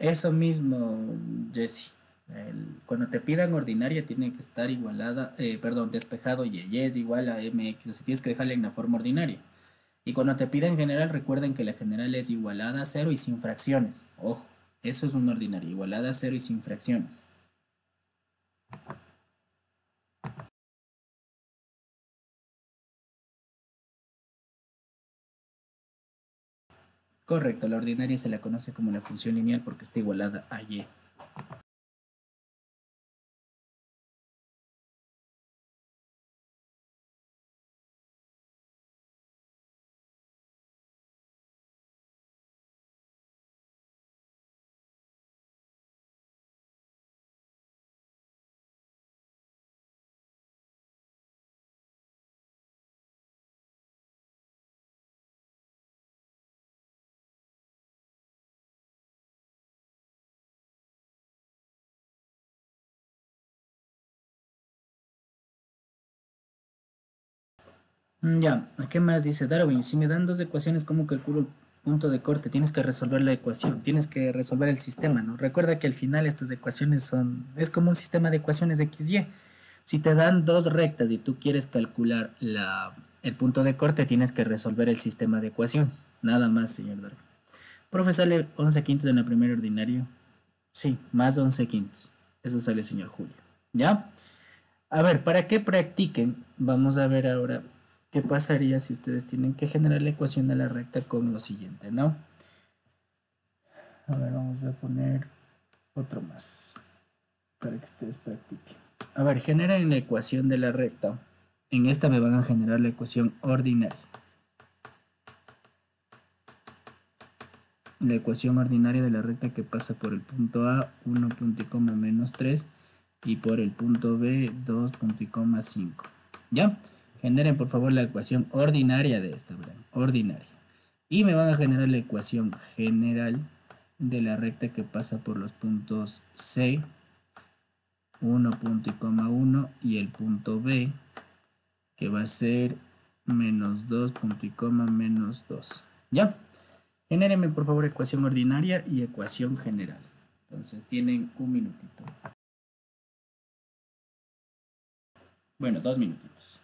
Eso mismo, Jesse. cuando te pidan ordinaria tiene que estar igualada, eh, perdón, despejado y, es igual a mx, o sea, tienes que dejarle en la forma ordinaria. Y cuando te piden general, recuerden que la general es igualada a cero y sin fracciones. Ojo, eso es un ordinario, igualada a cero y sin fracciones. Correcto, la ordinaria se la conoce como la función lineal porque está igualada a y. ya, ¿qué más dice Darwin? Si me dan dos ecuaciones, ¿cómo calculo el punto de corte? Tienes que resolver la ecuación, tienes que resolver el sistema, ¿no? Recuerda que al final estas ecuaciones son, es como un sistema de ecuaciones XY. Si te dan dos rectas y tú quieres calcular la, el punto de corte, tienes que resolver el sistema de ecuaciones. Nada más, señor Darwin. Profe, sale 11 quintos en la primera ordinario. Sí, más 11 quintos. Eso sale, señor Julio. ¿Ya? A ver, para que practiquen, vamos a ver ahora ¿Qué pasaría si ustedes tienen que generar la ecuación de la recta con lo siguiente, no? A ver, vamos a poner otro más para que ustedes practiquen. A ver, generen la ecuación de la recta. En esta me van a generar la ecuación ordinaria. La ecuación ordinaria de la recta que pasa por el punto A, 1 menos 3 y por el punto B, 2.5. ¿Ya? Generen por favor la ecuación ordinaria de esta, ordinaria. Y me van a generar la ecuación general de la recta que pasa por los puntos C, 1.1 y el punto B, que va a ser menos 2, menos 2. ¿Ya? Genérenme por favor ecuación ordinaria y ecuación general. Entonces tienen un minutito. Bueno, dos minutitos.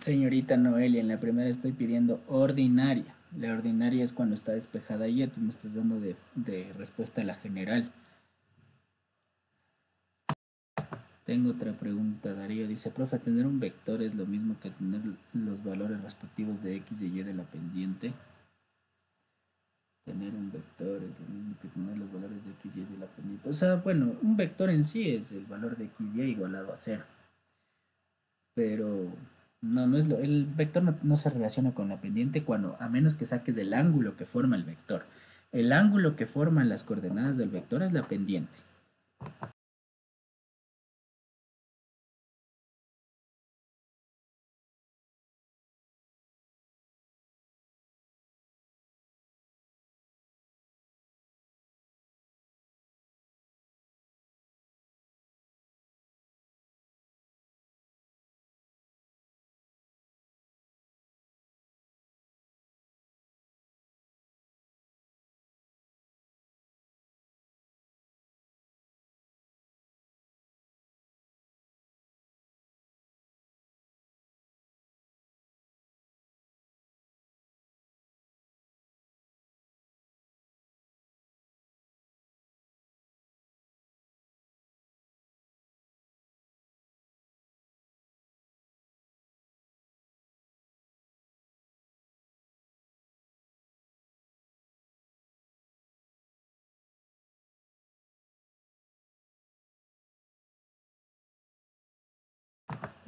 Señorita Noelia, en la primera estoy pidiendo ordinaria. La ordinaria es cuando está despejada y ya tú me estás dando de, respuesta a la general. Tengo otra pregunta, Darío. Dice, profe, ¿tener un vector es lo mismo que tener los valores respectivos de x y y de la pendiente? Tener un vector es lo mismo que tener los valores de x y de la pendiente. O sea, bueno, un vector en sí es el valor de x y igualado a cero. Pero No, no es lo, el vector no, se relaciona con la pendiente cuando, a menos que saques el ángulo que forma el vector. El ángulo que forman las coordenadas del vector es la pendiente.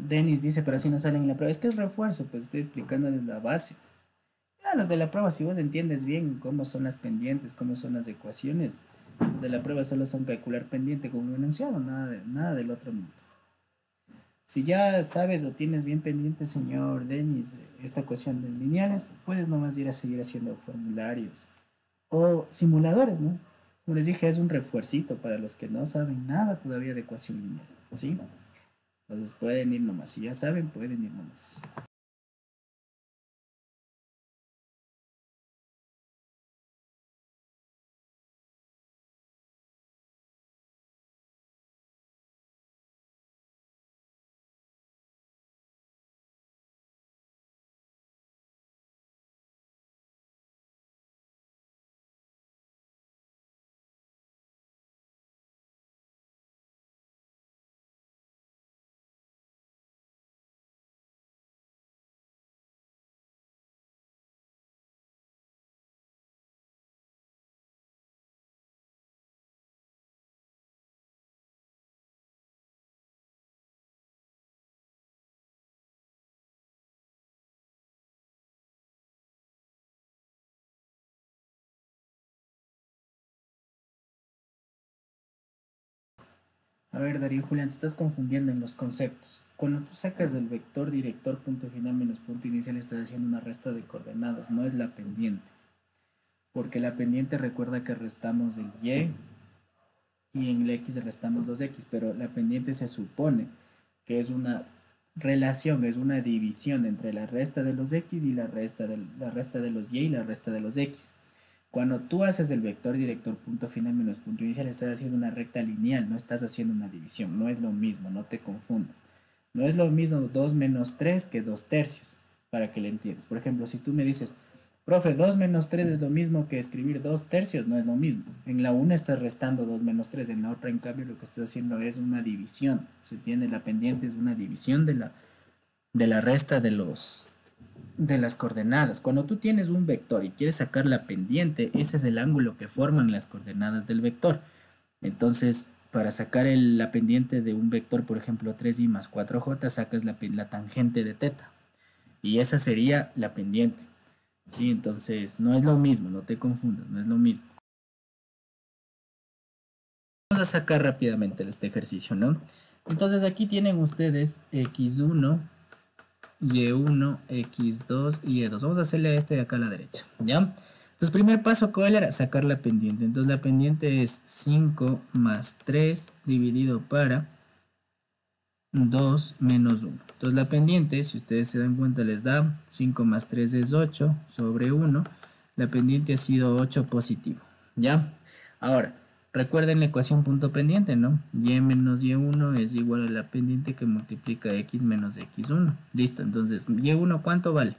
Denis dice, pero si no salen en la prueba. Es que es refuerzo, pues estoy explicándoles la base. Ya, los de la prueba, si vos entiendes bien cómo son las pendientes, cómo son las ecuaciones, los de la prueba solo son calcular pendiente como enunciado, nada, de, nada del otro mundo. Si ya sabes o tienes bien pendiente, señor Denis, esta ecuación de lineales, puedes nomás ir a seguir haciendo formularios o simuladores, ¿no? Como les dije, es un refuercito para los que no saben nada todavía de ecuación lineal, ¿sí? Entonces pueden ir nomás. Si ya saben, pueden ir nomás. A ver, Darío Julián, te estás confundiendo en los conceptos. Cuando tú sacas del vector director punto final menos punto inicial, estás haciendo una resta de coordenadas, no es la pendiente. Porque la pendiente recuerda que restamos el y y en el x restamos 2x, pero la pendiente se supone que es una relación, es una división entre la resta de los x y la resta de, la resta de los y y la resta de los x. Cuando tú haces el vector director punto final menos punto inicial, estás haciendo una recta lineal, no estás haciendo una división, no es lo mismo, no te confundas. No es lo mismo 2 menos 3 que 2 tercios, para que le entiendas. Por ejemplo, si tú me dices, profe, 2 menos 3 es lo mismo que escribir 2 tercios, no es lo mismo. En la una estás restando 2 menos 3, en la otra, en cambio, lo que estás haciendo es una división. Se tiene la pendiente, es una división de la, de la resta de los, de las coordenadas. Cuando tú tienes un vector y quieres sacar la pendiente, ese es el ángulo que forman las coordenadas del vector. Entonces, para sacar la pendiente de un vector, por ejemplo, 3i más 4j, sacas la, tangente de teta. Y esa sería la pendiente. ¿Sí? Entonces, no es lo mismo, no te confundas, no es lo mismo. Vamos a sacar rápidamente este ejercicio, ¿no? Entonces, aquí tienen ustedes x1 y1, X2 y E2. Vamos a hacerle a este de acá a la derecha, ¿ya? Entonces, primer paso, ¿cuál era? Sacar la pendiente. Entonces, la pendiente es 5 más 3 dividido para 2 menos 1. Entonces, la pendiente, si ustedes se dan cuenta, les da 5 más 3 es 8 sobre 1. La pendiente ha sido 8 positivo, ¿ya? Ahora, Recuerden la ecuación punto pendiente, ¿no? y menos y1 es igual a la pendiente que multiplica x menos x1. Listo, entonces, y1 ¿cuánto vale?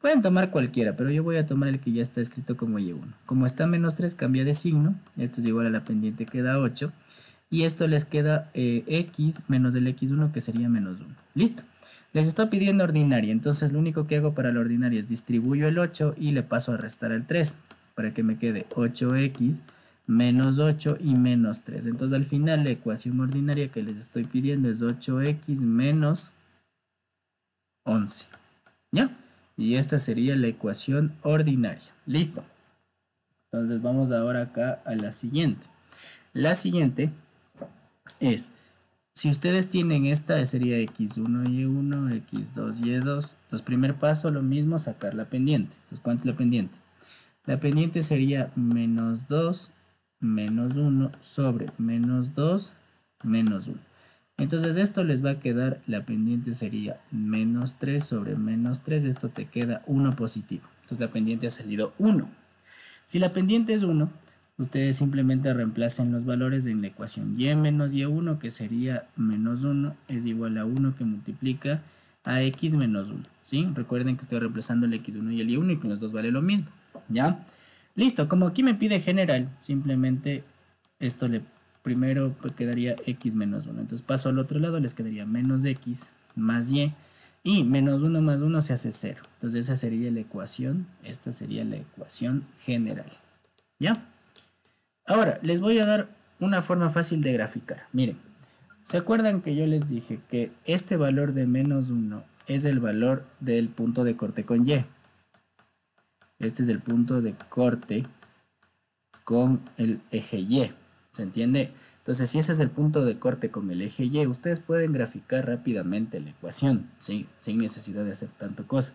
Pueden tomar cualquiera, pero yo voy a tomar el que ya está escrito como y1. Como está menos 3, cambia de signo. Esto es igual a la pendiente que da 8. Y esto les queda eh, x menos el x1 que sería menos 1. Listo. Les estoy pidiendo ordinaria, entonces lo único que hago para la ordinaria es distribuyo el 8 y le paso a restar el 3 para que me quede 8x menos 8 y menos 3. Entonces al final la ecuación ordinaria que les estoy pidiendo es 8x menos 11. ¿Ya? Y esta sería la ecuación ordinaria. Listo. Entonces vamos ahora acá a la siguiente. La siguiente es, si ustedes tienen esta, sería x1, y1, x2, y2. Entonces, primer paso, lo mismo, sacar la pendiente. Entonces, ¿cuánto es la pendiente? La pendiente sería menos 2, menos 1, sobre menos 2, menos 1. Entonces esto les va a quedar, la pendiente sería menos 3 sobre menos 3, esto te queda 1 positivo. Entonces la pendiente ha salido 1. Si la pendiente es 1, ustedes simplemente reemplacen los valores en la ecuación y menos y1, que sería menos 1, es igual a 1 que multiplica a x menos 1. ¿sí? Recuerden que estoy reemplazando el x1 y el y1 y con los dos vale lo mismo. ¿Ya? Listo, como aquí me pide general, simplemente esto le primero pues, quedaría x menos 1. Entonces paso al otro lado, les quedaría menos x más y. Y menos 1 más 1 se hace 0. Entonces esa sería la ecuación. Esta sería la ecuación general. ¿Ya? Ahora, les voy a dar una forma fácil de graficar. Miren, ¿se acuerdan que yo les dije que este valor de menos 1 es el valor del punto de corte con y? Este es el punto de corte con el eje y. ¿Se entiende? Entonces, si ese es el punto de corte con el eje Y, ustedes pueden graficar rápidamente la ecuación, sin necesidad de hacer tanto cosa.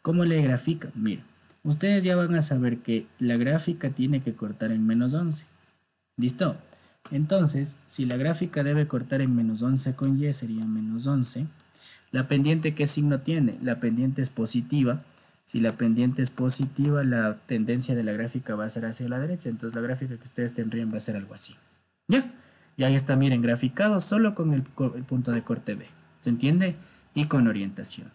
¿Cómo le grafican? Mira, ustedes ya van a saber que la gráfica tiene que cortar en menos 11. ¿Listo? Entonces, si la gráfica debe cortar en menos 11 con Y, sería menos 11. La pendiente, ¿qué signo tiene? La pendiente es positiva. Si la pendiente es positiva, la tendencia de la gráfica va a ser hacia la derecha. Entonces la gráfica que ustedes tendrían va a ser algo así. ¿Ya? Y ahí está, miren, graficado solo con el, punto de corte B. ¿Se entiende? Y con orientación.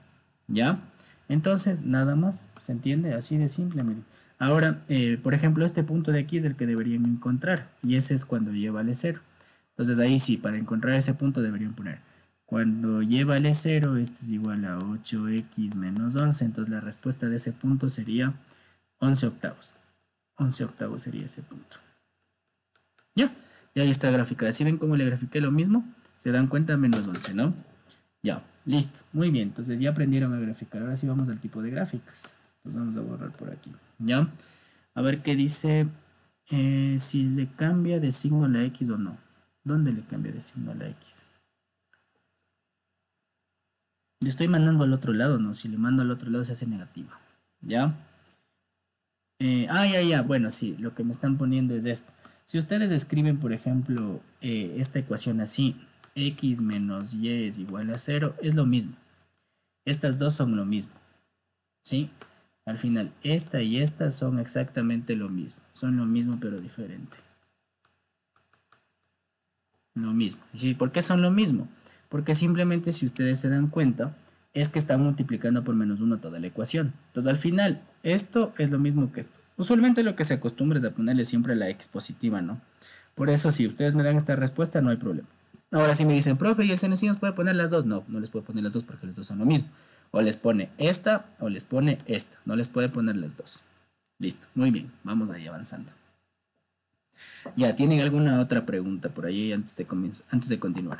¿Ya? Entonces, nada más. ¿Se entiende? Así de simple, miren. Ahora, eh, por ejemplo, este punto de aquí es el que deberían encontrar. Y ese es cuando y vale 0. Entonces ahí sí, para encontrar ese punto deberían poner cuando lleva el 0, este es igual a 8x menos 11. Entonces la respuesta de ese punto sería 11 octavos. 11 octavos sería ese punto. ¿Ya? Y ahí está graficada. Si ven cómo le grafiqué lo mismo, se dan cuenta menos 11, ¿no? Ya, listo. Muy bien, entonces ya aprendieron a graficar. Ahora sí vamos al tipo de gráficas. Entonces vamos a borrar por aquí. ¿Ya? A ver qué dice eh, si le cambia de signo a la X o no. ¿Dónde le cambia de signo a la X? Le estoy mandando al otro lado, ¿no? Si le mando al otro lado se hace negativa. ¿Ya? Eh, ah, ya, ya. Bueno, sí, lo que me están poniendo es esto. Si ustedes escriben, por ejemplo, eh, esta ecuación así, x menos y es igual a 0, es lo mismo. Estas dos son lo mismo. ¿Sí? Al final, esta y esta son exactamente lo mismo. Son lo mismo pero diferente. Lo mismo. ¿Sí? ¿Por qué son lo mismo? Porque simplemente si ustedes se dan cuenta, es que están multiplicando por menos 1 toda la ecuación. Entonces al final, esto es lo mismo que esto. Usualmente lo que se acostumbra es a ponerle siempre la x positiva, ¿no? Por eso si ustedes me dan esta respuesta, no hay problema. Ahora si me dicen, profe, ¿y el CNC nos puede poner las dos? No, no les puede poner las dos porque las dos son lo mismo. O les pone esta o les pone esta. No les puede poner las dos. Listo, muy bien, vamos ahí avanzando. Ya, ¿tienen alguna otra pregunta por ahí antes de, antes de continuar?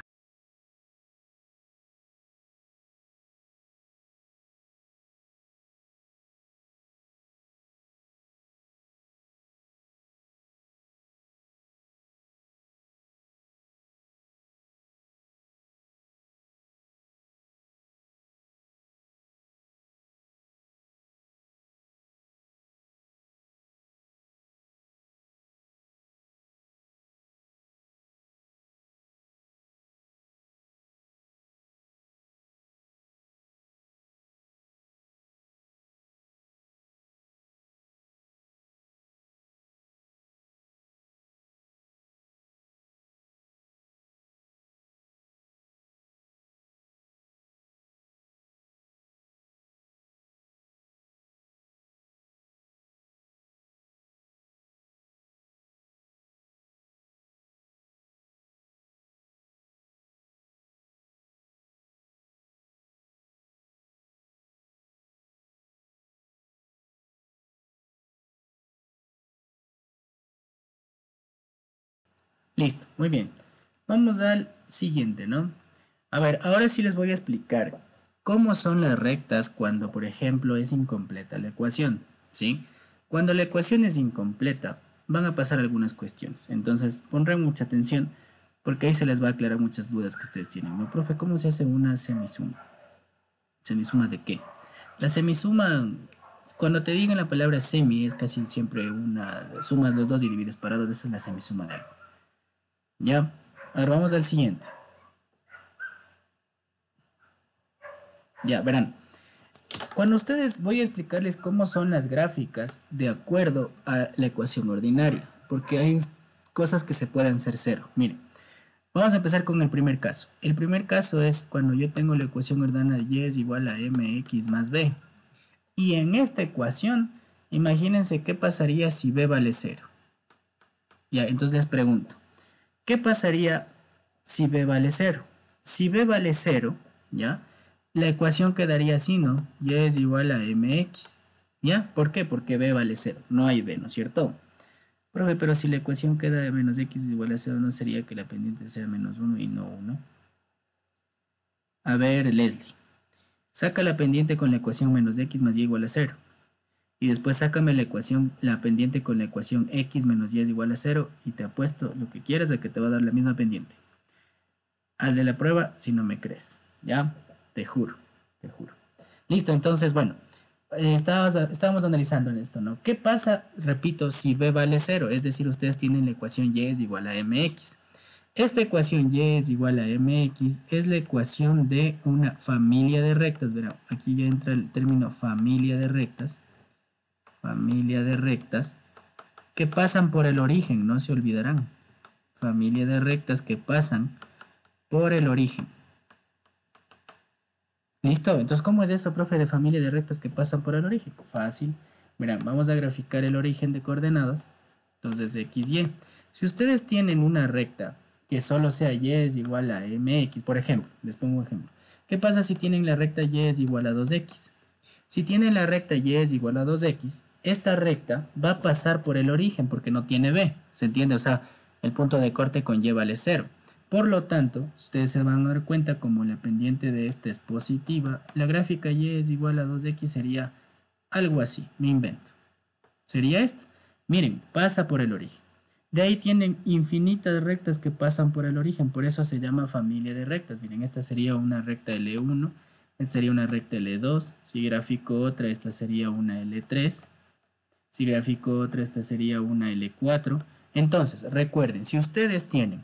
Listo, muy bien. Vamos al siguiente, ¿no? A ver, ahora sí les voy a explicar cómo son las rectas cuando, por ejemplo, es incompleta la ecuación, ¿sí? Cuando la ecuación es incompleta, van a pasar algunas cuestiones. Entonces, pondrán mucha atención porque ahí se les va a aclarar muchas dudas que ustedes tienen. ¿No, profe? ¿Cómo se hace una semisuma? ¿Semisuma de qué? La semisuma, cuando te digan la palabra semi, es casi siempre una, sumas los dos y divides para dos, esa es la semisuma de algo. ¿Ya? Ahora vamos al siguiente. Ya, verán. Cuando ustedes voy a explicarles cómo son las gráficas de acuerdo a la ecuación ordinaria, porque hay cosas que se pueden ser cero. Miren, vamos a empezar con el primer caso. El primer caso es cuando yo tengo la ecuación ordinaria y es igual a mx más b. Y en esta ecuación, imagínense qué pasaría si b vale cero. Ya, entonces les pregunto, ¿qué pasaría si b vale cero? Si b vale cero, ¿ya? la ecuación quedaría así, ¿no? Y es igual a mx. ¿Ya? ¿Por qué? Porque b vale 0. No hay b, ¿no es cierto? Profe, pero si la ecuación queda de menos x es igual a 0, ¿no sería que la pendiente sea menos 1 y no 1? A ver, Leslie. Saca la pendiente con la ecuación menos x más y igual a 0. Y después sácame la ecuación, la pendiente con la ecuación x menos y es igual a 0 y te apuesto lo que quieras de que te va a dar la misma pendiente. Hazle la prueba si no me crees. ¿Ya? Te juro, te juro. Listo, entonces, bueno, eh, estábamos, analizando en esto, ¿no? ¿Qué pasa, repito, si b vale 0? Es decir, ustedes tienen la ecuación y es igual a mx. Esta ecuación y es igual a mx es la ecuación de una familia de rectas. Verán, aquí ya entra el término familia de rectas. Familia de rectas que pasan por el origen, no se olvidarán. Familia de rectas que pasan por el origen. ¿Listo? Entonces, ¿cómo es eso, profe, de familia de rectas que pasan por el origen? Fácil. Mira, vamos a graficar el origen de coordenadas. Entonces, x, y. Si ustedes tienen una recta que solo sea y es igual a mx, por ejemplo, les pongo un ejemplo. ¿Qué pasa si tienen la recta y es igual a 2x? Si tienen la recta y es igual a 2x, esta recta va a pasar por el origen porque no tiene b. ¿Se entiende? O sea, el punto de corte conlleva el 0. Por lo tanto, ustedes se van a dar cuenta como la pendiente de esta es positiva, la gráfica y es igual a 2x sería algo así, me invento. Sería esto. Miren, pasa por el origen. De ahí tienen infinitas rectas que pasan por el origen, por eso se llama familia de rectas. Miren, esta sería una recta L1, esta sería una recta L2, si gráfico otra, esta sería una L3, si gráfico otra, esta sería una L4. Entonces, recuerden, si ustedes tienen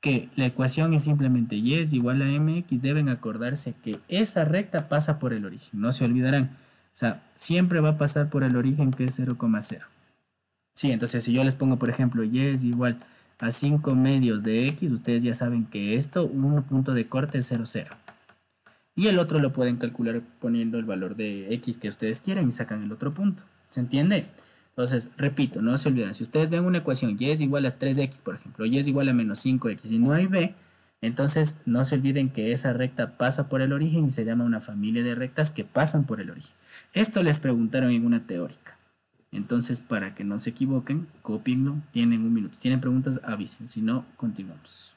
que la ecuación es simplemente y es igual a mx, deben acordarse que esa recta pasa por el origen, no se olvidarán. O sea, siempre va a pasar por el origen que es 0,0. Sí, entonces si yo les pongo, por ejemplo, y es igual a 5 medios de x, ustedes ya saben que esto, un punto de corte es 0, 0. Y el otro lo pueden calcular poniendo el valor de x que ustedes quieren y sacan el otro punto. ¿Se entiende? Entonces, repito, no se olviden, si ustedes ven una ecuación y es igual a 3x, por ejemplo, y es igual a menos 5x y no hay b, entonces no se olviden que esa recta pasa por el origen y se llama una familia de rectas que pasan por el origen. Esto les preguntaron en una teórica. Entonces, para que no se equivoquen, copienlo, tienen un minuto. Si tienen preguntas, avisen, si no, continuamos.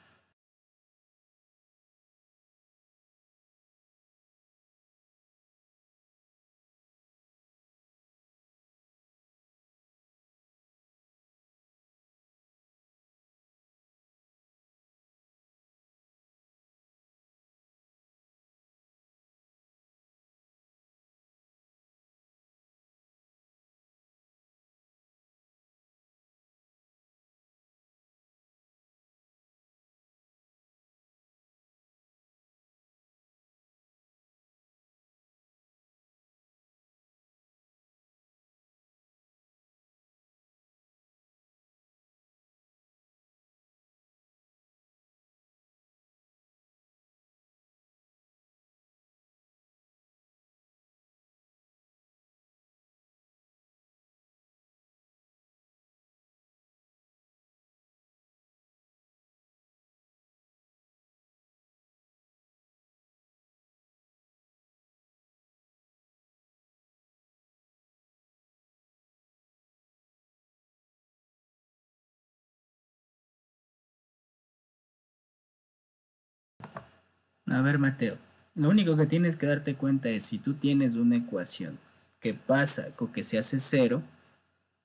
A ver, Mateo. lo único que tienes que darte cuenta es si tú tienes una ecuación que pasa o que se hace cero,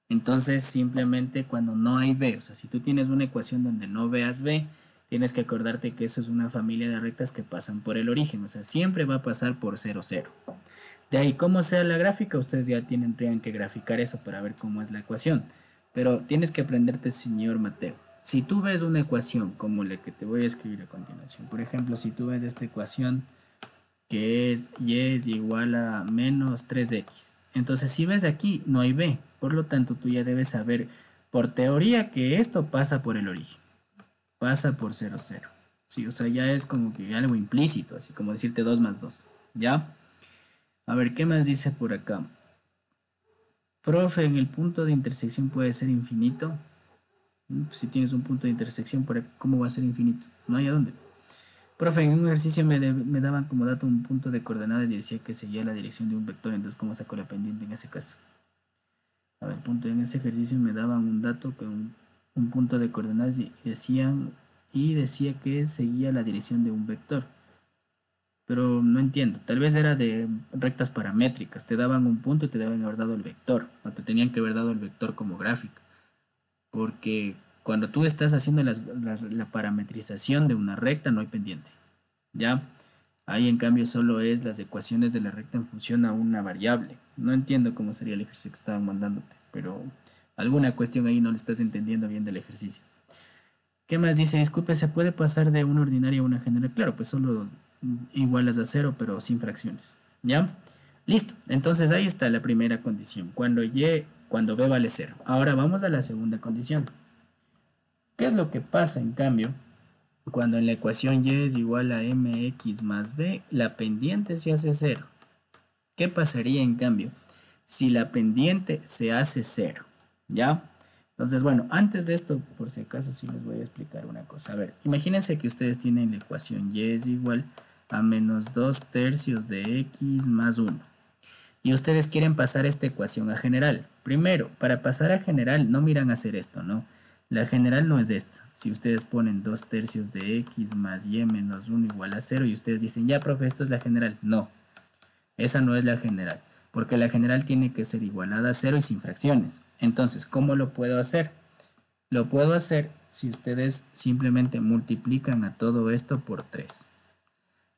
entonces simplemente cuando no hay b, o sea, si tú tienes una ecuación donde no veas b, tienes que acordarte que eso es una familia de rectas que pasan por el origen, o sea, siempre va a pasar por 0, 0. De ahí, como sea la gráfica, ustedes ya tienen, que graficar eso para ver cómo es la ecuación. Pero tienes que aprenderte, señor Mateo. Si tú ves una ecuación como la que te voy a escribir a continuación, por ejemplo, si tú ves esta ecuación que es y es igual a menos 3x, entonces si ves aquí no hay b, por lo tanto tú ya debes saber por teoría que esto pasa por el origen, pasa por 0, 0. Sí, o sea, ya es como que algo implícito, así como decirte 2 más 2, ¿ya? A ver, ¿qué más dice por acá? Profe, en el punto de intersección puede ser infinito. Si tienes un punto de intersección, ¿cómo va a ser infinito? No hay a dónde. Profe, en un ejercicio me, daban como dato un punto de coordenadas y decía que seguía la dirección de un vector, entonces ¿cómo saco la pendiente en ese caso? A ver, punto, en ese ejercicio me daban un dato con un, un punto de coordenadas y decían y decía que seguía la dirección de un vector pero no entiendo. Tal vez era de rectas paramétricas. Te daban un punto y te deben haber dado el vector. O te tenían que haber dado el vector como gráfico. Porque cuando tú estás haciendo la parametrización de una recta no hay pendiente. ¿Ya? Ahí en cambio solo es las ecuaciones de la recta en función a una variable. No entiendo cómo sería el ejercicio que estaban mandándote. Pero alguna cuestión ahí no le estás entendiendo bien del ejercicio. ¿Qué más dice? Disculpe, ¿se puede pasar de una ordinaria a una general? Claro, pues solo iguales a cero, pero sin fracciones. ¿Ya? Listo. Entonces ahí está la primera condición. Cuando y, cuando b vale cero. Ahora vamos a la segunda condición. ¿Qué es lo que pasa en cambio cuando en la ecuación y es igual a mx más b, la pendiente se hace cero? ¿Qué pasaría en cambio si la pendiente se hace cero? ¿Ya? Entonces, bueno, antes de esto, por si acaso, sí les voy a explicar una cosa. A ver, imagínense que ustedes tienen la ecuación y es igual a menos 2 tercios de x más 1. Y ustedes quieren pasar esta ecuación a general. Primero, para pasar a general no miran hacer esto, ¿no? La general no es esta. Si ustedes ponen 2 tercios de x más y menos 1 igual a 0 y ustedes dicen, ya profe, esto es la general. No, esa no es la general. Porque la general tiene que ser igualada a 0 y sin fracciones. Entonces, ¿cómo lo puedo hacer? Lo puedo hacer si ustedes simplemente multiplican a todo esto por 3.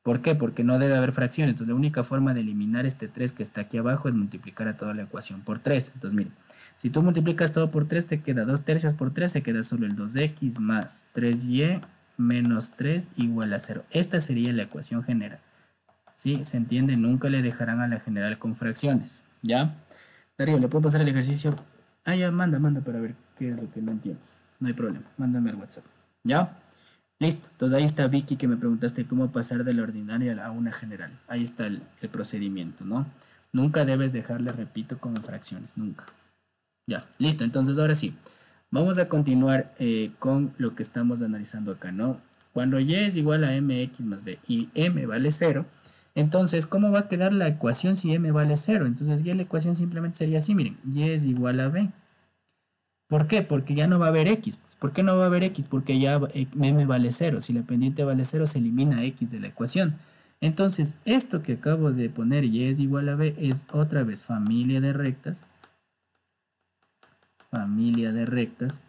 ¿Por qué? Porque no debe haber fracciones. Entonces la única forma de eliminar este 3 que está aquí abajo es multiplicar a toda la ecuación por 3. Entonces miren, si tú multiplicas todo por 3 te queda 2 tercios por 3, se queda solo el 2x más 3y menos 3 igual a 0. Esta sería la ecuación general. ¿Sí? ¿Se entiende? Nunca le dejarán a la general con fracciones. ¿Ya? Darío, ¿le puedo pasar el ejercicio? Ah, ya, manda, manda para ver qué es lo que no entiendes. No hay problema, mándame al WhatsApp. ¿Ya? Listo, entonces ahí está Vicky que me preguntaste cómo pasar de la ordinaria a una general. Ahí está el, procedimiento, ¿no? Nunca debes dejarle, repito, como fracciones, nunca. Ya, listo, entonces ahora sí. Vamos a continuar eh, con lo que estamos analizando acá, ¿no? Cuando y es igual a mx más b y m vale 0, entonces, ¿cómo va a quedar la ecuación si m vale 0? Entonces, ya la ecuación simplemente sería así, miren, y es igual a b. ¿Por qué? Porque ya no va a haber x. ¿Por qué no va a haber x? Porque ya m vale 0. Si la pendiente vale 0, se elimina x de la ecuación. Entonces, esto que acabo de poner y es igual a b es otra vez familia de rectas. Familia de rectas.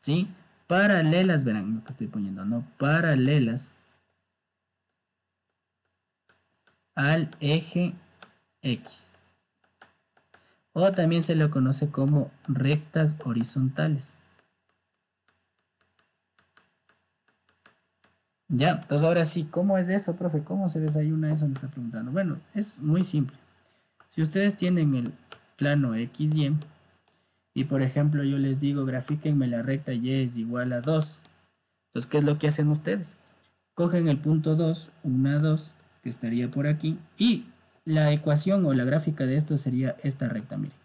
¿Sí? Paralelas, verán lo que estoy poniendo, ¿no? Paralelas al eje x o también se le conoce como rectas horizontales. Ya, entonces ahora sí, ¿cómo es eso, profe? ¿Cómo se desayuna eso? Me está preguntando. Bueno, es muy simple. Si ustedes tienen el plano X y y por ejemplo yo les digo, grafíquenme la recta Y es igual a 2. Entonces, ¿qué es lo que hacen ustedes? Cogen el punto 2, 1, 2, que estaría por aquí, y la ecuación o la gráfica de esto sería esta recta, miren.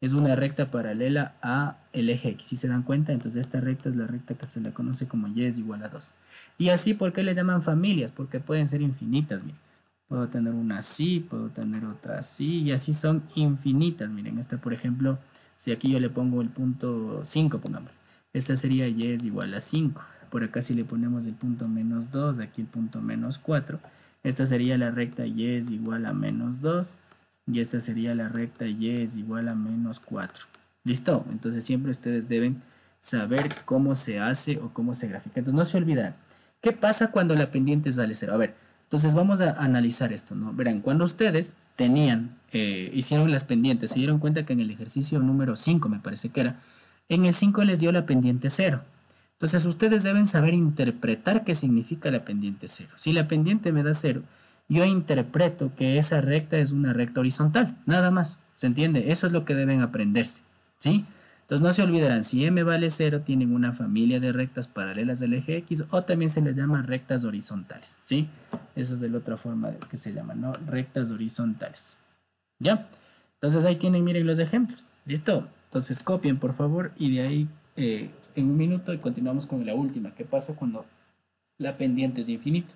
Es una recta paralela a el eje X. Si se dan cuenta, entonces esta recta es la recta que se le conoce como Y es igual a 2. Y así, ¿por qué le llaman familias? Porque pueden ser infinitas, miren. Puedo tener una así, puedo tener otra así, y así son infinitas. Miren, esta por ejemplo, si aquí yo le pongo el punto 5, pongamos. Esta sería Y es igual a 5. por acá si le ponemos el punto menos 2, aquí el punto menos 4, esta sería la recta y es igual a menos 2, y esta sería la recta y es igual a menos 4. ¿Listo? Entonces siempre ustedes deben saber cómo se hace o cómo se grafica. Entonces no se olvidarán. ¿Qué pasa cuando la pendiente vale 0? A ver, entonces vamos a analizar esto, ¿no? Verán, cuando ustedes tenían, eh, hicieron las pendientes, se dieron cuenta que en el ejercicio número 5, me parece que era, en el 5 les dio la pendiente 0. Entonces ustedes deben saber interpretar qué significa la pendiente 0. Si la pendiente me da 0, yo interpreto que esa recta es una recta horizontal, nada más. ¿Se entiende? Eso es lo que deben aprenderse, ¿sí? Entonces no se olvidarán, si m vale 0, tienen una familia de rectas paralelas del eje X o también se les llama rectas horizontales, ¿sí? Esa es la otra forma que se llama, ¿no? Rectas horizontales. ¿Ya? Entonces ahí tienen, miren los ejemplos. ¿Listo? Entonces copien, por favor, y de ahí eh, en un minuto y continuamos con la última. ¿Qué pasa cuando la pendiente es infinito?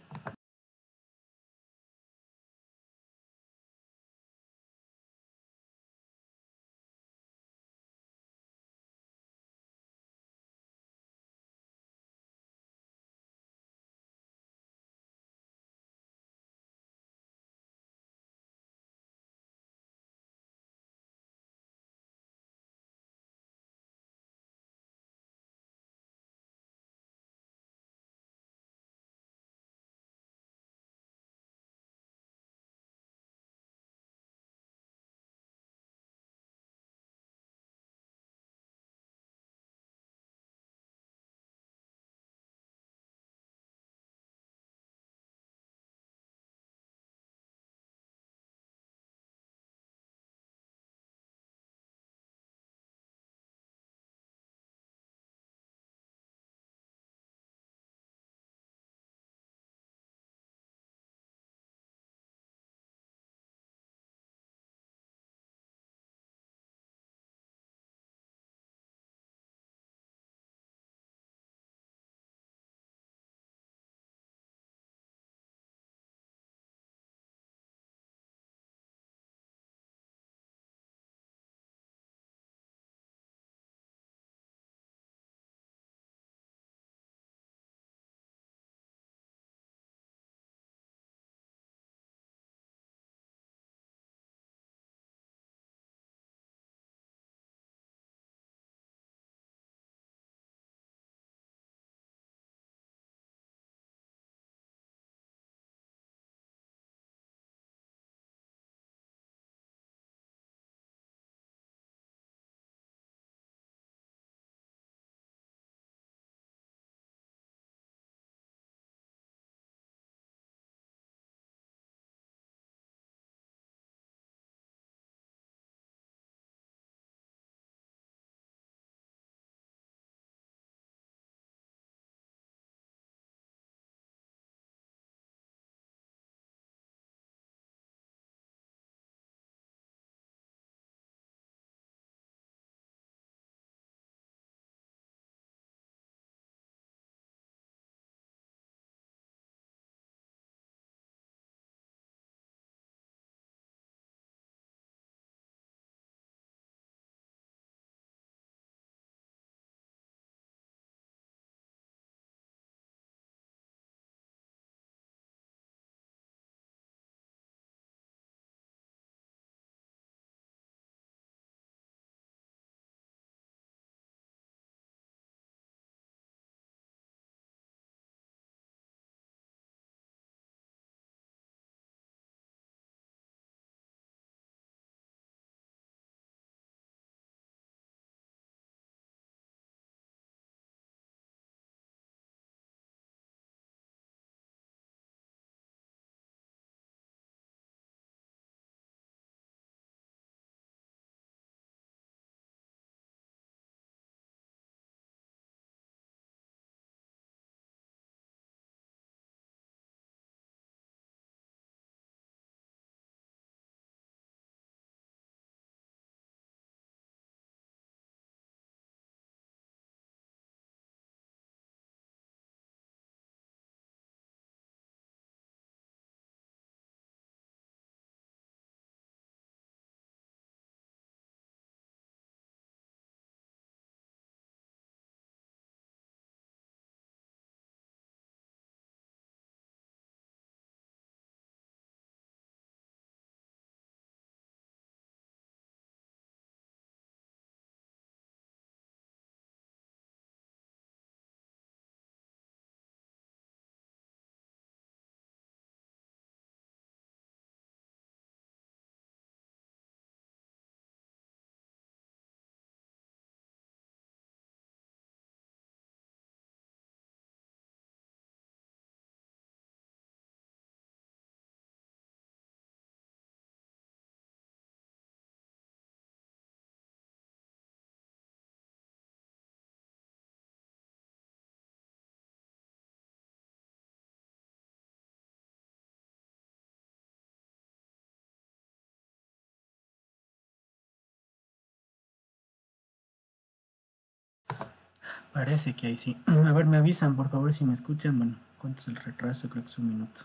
Parece que ahí sí. A ver, me avisan, por favor, si me escuchan. Bueno, ¿cuánto es el retraso? Creo que es un minuto.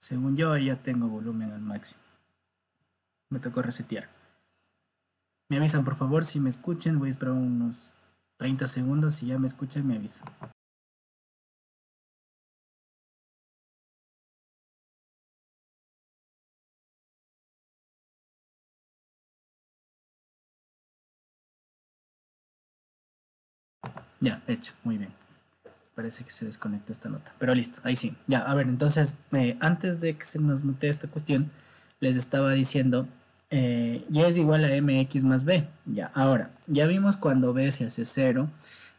Según yo, ya tengo volumen al máximo. Me tocó resetear. Me avisan, por favor, si me escuchan. Voy a esperar unos 30 segundos. Si ya me escuchan, me avisan. Ya, hecho, muy bien. Parece que se desconecta esta nota. Pero listo, ahí sí. Ya, a ver, entonces, eh, antes de que se nos mute esta cuestión, les estaba diciendo, eh, y es igual a mx más b. Ya, ahora, ya vimos cuando b se hace cero,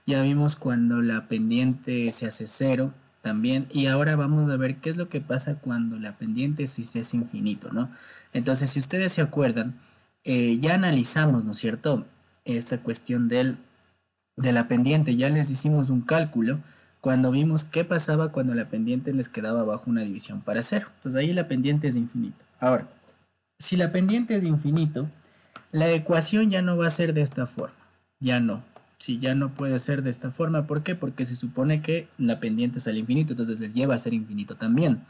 ya vimos cuando la pendiente se hace cero también, y ahora vamos a ver qué es lo que pasa cuando la pendiente si se hace infinito, ¿no? Entonces, si ustedes se acuerdan, eh, ya analizamos, ¿no es cierto?, esta cuestión del de la pendiente. Ya les hicimos un cálculo cuando vimos qué pasaba cuando la pendiente les quedaba bajo una división para cero. Entonces ahí la pendiente es infinito. Ahora, si la pendiente es infinito, la ecuación ya no va a ser de esta forma. Ya no. Si ya no puede ser de esta forma, ¿por qué? Porque se supone que la pendiente es al infinito, entonces lleva a ser infinito también.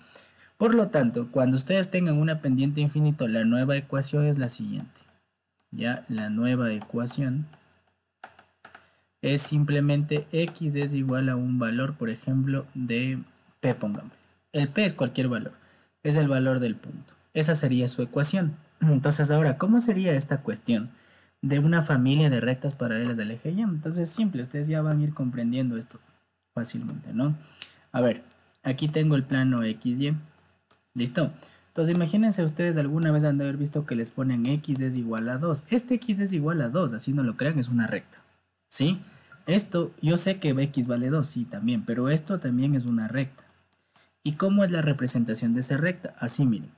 Por lo tanto, cuando ustedes tengan una pendiente infinito, la nueva ecuación es la siguiente. Ya, la nueva ecuación es simplemente x es igual a un valor, por ejemplo, de p, pongamos. El p es cualquier valor, es el valor del punto. Esa sería su ecuación. Entonces ahora, ¿cómo sería esta cuestión de una familia de rectas paralelas del eje y? Entonces simple, ustedes ya van a ir comprendiendo esto fácilmente, ¿no? A ver, aquí tengo el plano XY. ¿Listo? Entonces imagínense ustedes alguna vez han de haber visto que les ponen x es igual a 2. Este x es igual a 2, así no lo crean, es una recta. ¿Sí? Esto, yo sé que x vale 2, sí, también, pero esto también es una recta. ¿Y cómo es la representación de esa recta? Así, miren.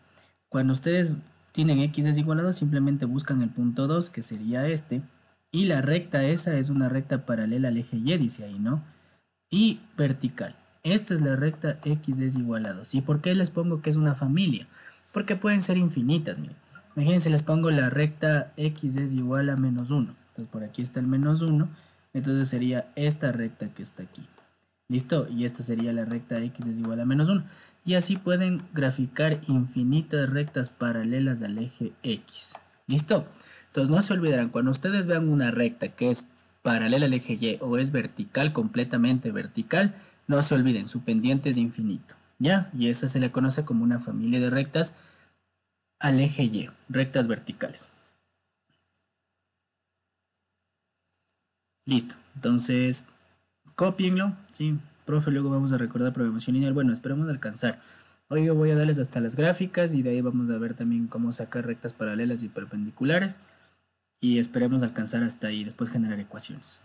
Cuando ustedes tienen x es igual a 2, simplemente buscan el punto 2, que sería este. Y la recta esa es una recta paralela al eje Y, dice ahí, ¿no? Y vertical. Esta es la recta x es igual a 2. ¿Y por qué les pongo que es una familia? Porque pueden ser infinitas, miren. Imagínense, les pongo la recta x es igual a menos 1. Por aquí está el menos 1. Entonces sería esta recta que está aquí. ¿Listo? Y esta sería la recta x es igual a menos 1. Y así pueden graficar infinitas rectas paralelas al eje x. ¿Listo? Entonces no se olvidarán, cuando ustedes vean una recta que es paralela al eje y o es vertical, completamente vertical, no se olviden, su pendiente es infinito. ¿Ya? Y esa se le conoce como una familia de rectas al eje y, rectas verticales. Listo. Entonces, copienlo. Sí, profe, luego vamos a recordar programación lineal. Bueno, esperemos alcanzar. Hoy yo voy a darles hasta las gráficas y de ahí vamos a ver también cómo sacar rectas paralelas y perpendiculares. Y esperemos alcanzar hasta ahí, después generar ecuaciones.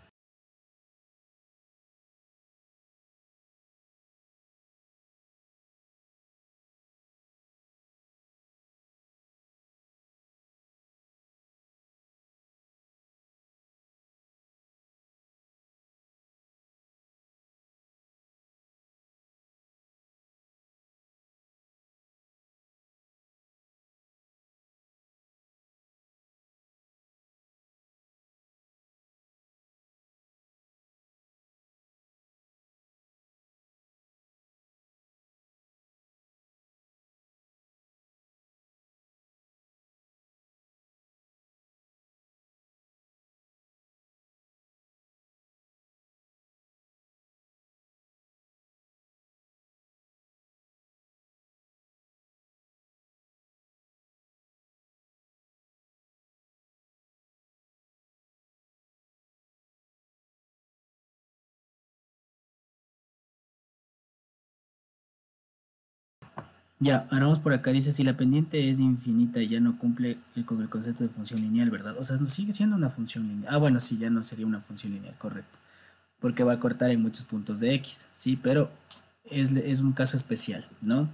Ya, ahora vamos por acá, dice si la pendiente es infinita y ya no cumple con el concepto de función lineal, ¿verdad? O sea, sigue siendo una función lineal. Ah, bueno, sí, ya no sería una función lineal, correcto. Porque va a cortar en muchos puntos de X, sí, pero es, un caso especial, ¿no?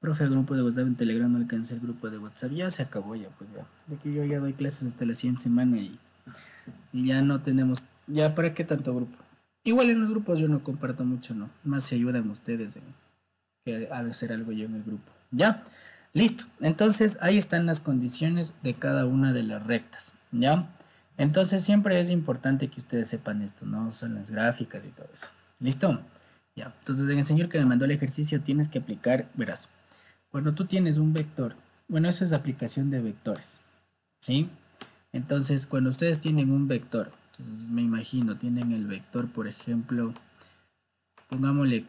Profe, grupo de WhatsApp en Telegram no alcancé el grupo de WhatsApp. Ya se acabó ya, pues ya. De que yo ya doy clases hasta la siguiente semana y, ya no tenemos... Ya, ¿para qué tanto grupo? Igual en los grupos yo no comparto mucho, ¿no? Más se ayudan ustedes que ha de ser algo yo en el grupo. ¿Ya? Listo. Entonces ahí están las condiciones de cada una de las rectas. ¿Ya? Entonces siempre es importante que ustedes sepan esto, ¿no? Son las gráficas y todo eso. ¿Listo? Ya. Entonces en el señor que me mandó el ejercicio tienes que aplicar, verás, cuando tú tienes un vector, bueno, eso es aplicación de vectores, ¿sí? Entonces cuando ustedes tienen un vector, entonces me imagino, tienen el vector, por ejemplo, pongámosle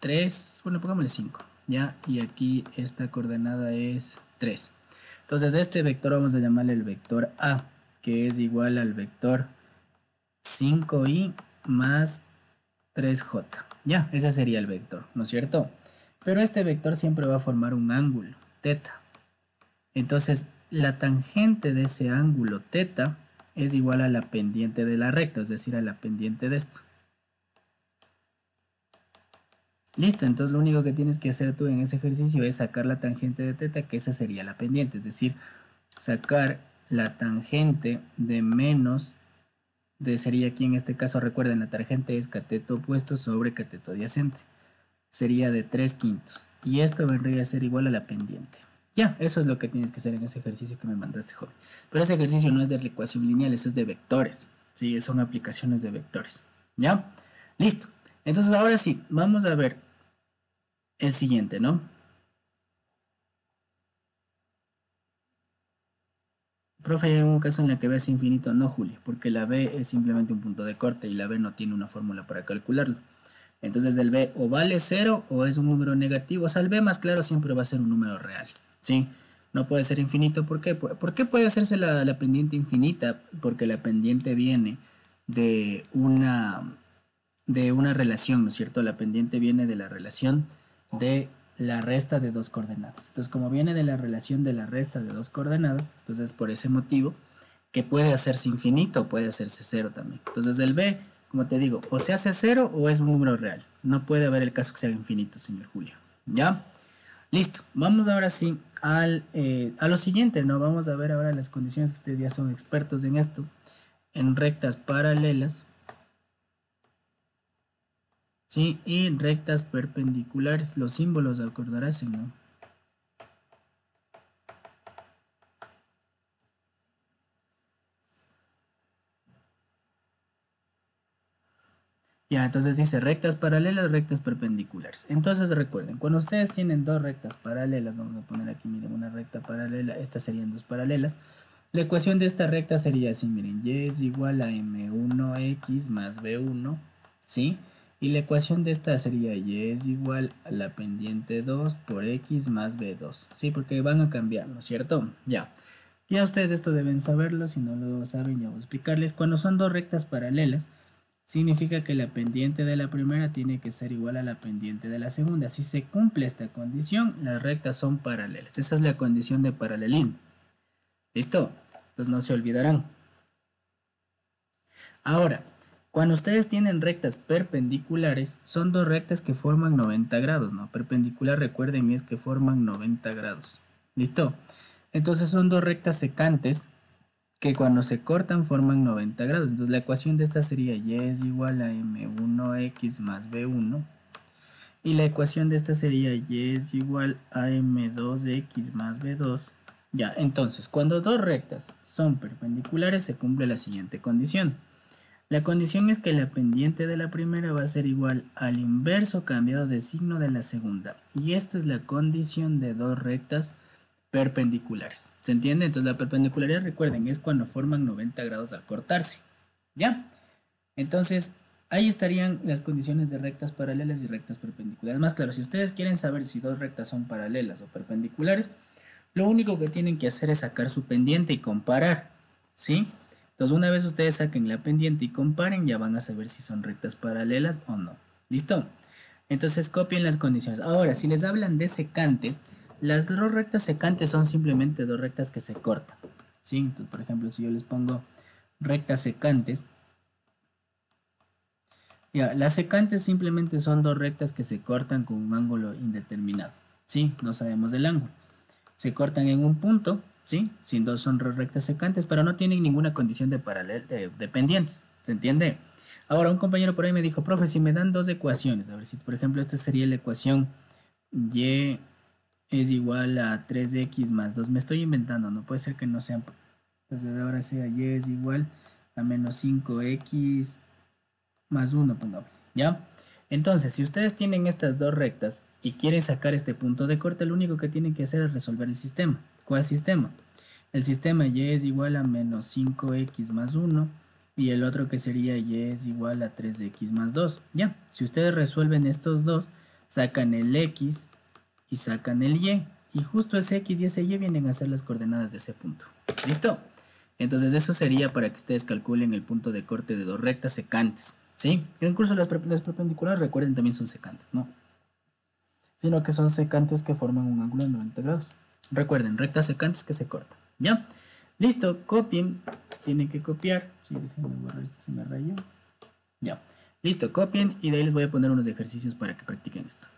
3, bueno, pongámosle 5, ¿ya? Y aquí esta coordenada es 3. Entonces este vector vamos a llamarle el vector A, que es igual al vector 5i más 3j. Ya, ese sería el vector, ¿no es cierto? Pero este vector siempre va a formar un ángulo, teta. Entonces, la tangente de ese ángulo teta es igual a la pendiente de la recta, es decir, a la pendiente de esto. Listo, entonces lo único que tienes que hacer tú en ese ejercicio es sacar la tangente de teta, que esa sería la pendiente, es decir, sacar la tangente de menos de sería aquí en este caso, recuerden, la tangente es cateto opuesto sobre cateto adyacente. Sería de 3 quintos. Y esto vendría a ser igual a la pendiente. Ya, eso es lo que tienes que hacer en ese ejercicio que me mandaste, joven. Pero ese ejercicio no es de ecuación lineal, eso es de vectores. Sí, son aplicaciones de vectores. ¿Ya? Listo. Entonces ahora sí, vamos a ver el siguiente, ¿no? Profe, ¿hay algún caso en el que B es infinito? No, Julio, porque la B es simplemente un punto de corte y la B no tiene una fórmula para calcularlo. Entonces el B o vale 0 o es un número negativo. O sea, el B más claro siempre va a ser un número real. ¿Sí? No puede ser infinito. ¿Por qué? ¿Por qué puede hacerse la pendiente infinita? Porque la pendiente viene de una, de una relación, ¿no es cierto? La pendiente viene de la relación de la resta de dos coordenadas. Entonces, como viene de la relación de la resta de dos coordenadas, entonces por ese motivo, que puede hacerse infinito, puede hacerse cero también. Entonces, el b, como te digo, o se hace cero o es un número real. No puede haber el caso que sea infinito, señor Julio. ¿Ya? Listo. Vamos ahora sí al, eh, a lo siguiente, ¿no? Vamos a ver ahora las condiciones que ustedes ya son expertos en esto. En rectas paralelas ¿sí? Y rectas perpendiculares, los símbolos acordarás, ¿no? Ya, entonces dice rectas paralelas, rectas perpendiculares. Entonces recuerden, cuando ustedes tienen dos rectas paralelas, vamos a poner aquí, miren, una recta paralela, estas serían dos paralelas. La ecuación de esta recta sería así, miren, y es igual a m1x más b1, ¿sí? Y la ecuación de esta sería y es igual a la pendiente 2 por x más b2. Sí, porque van a cambiar, ¿no es cierto? Ya. Ya ustedes esto deben saberlo, si no lo saben ya voy a explicarles. Cuando son dos rectas paralelas, significa que la pendiente de la primera tiene que ser igual a la pendiente de la segunda. Si se cumple esta condición, las rectas son paralelas. Esa es la condición de paralelismo. ¿Listo? Entonces no se olvidarán. Ahora, cuando ustedes tienen rectas perpendiculares, son dos rectas que forman 90 grados, ¿no? Perpendicular, recuerden, es que forman 90 grados. ¿Listo? Entonces son dos rectas secantes que cuando se cortan forman 90 grados. Entonces la ecuación de esta sería y es igual a m1x más b1. Y la ecuación de esta sería y es igual a m2x más b2. Ya, entonces, cuando dos rectas son perpendiculares se cumple la siguiente condición. La condición es que la pendiente de la primera va a ser igual al inverso cambiado de signo de la segunda. Y esta es la condición de dos rectas perpendiculares. ¿Se entiende? Entonces la perpendicularidad, recuerden, es cuando forman 90 grados al cortarse. ¿Ya? Entonces, ahí estarían las condiciones de rectas paralelas y rectas perpendiculares. Más claro, si ustedes quieren saber si dos rectas son paralelas o perpendiculares, lo único que tienen que hacer es sacar su pendiente y comparar. ¿Sí? Entonces una vez ustedes saquen la pendiente y comparen, ya van a saber si son rectas paralelas o no. ¿Listo? Entonces copien las condiciones. Ahora, si les hablan de secantes, las dos rectas secantes son simplemente dos rectas que se cortan. ¿Sí? Entonces, por ejemplo, si yo les pongo rectas secantes, ya, las secantes simplemente son dos rectas que se cortan con un ángulo indeterminado. ¿Sí? No sabemos del ángulo. Se cortan en un punto ¿sí? Sin dos son rectas secantes, pero no tienen ninguna condición de, paralel, de pendientes, ¿se entiende? Ahora, un compañero por ahí me dijo, profe, si me dan dos ecuaciones, a ver si, por ejemplo, esta sería la ecuación y es igual a 3x más 2, me estoy inventando, no puede ser que no sean Entonces ahora sea y es igual a menos 5x más 1, pongamos. ¿Ya? Entonces, si ustedes tienen estas dos rectas y quieren sacar este punto de corte, lo único que tienen que hacer es resolver el sistema. ¿Cuál sistema? El sistema y es igual a menos 5x más 1 y el otro que sería y es igual a 3x más 2. Ya, si ustedes resuelven estos dos, sacan el x y sacan el y. Y justo ese x y ese y vienen a ser las coordenadas de ese punto. ¿Listo? Entonces eso sería para que ustedes calculen el punto de corte de dos rectas secantes. ¿Sí? Incluso las, las perpendiculares, recuerden, también son secantes, ¿no? Sino que son secantes que forman un ángulo de 90 grados. Recuerden, rectas secantes que se cortan. ¿Ya? Listo, copien. Tienen que copiar. Sí, déjenme borrar esto, se me rayó. Ya. Listo, copien y de ahí les voy a poner unos ejercicios para que practiquen esto.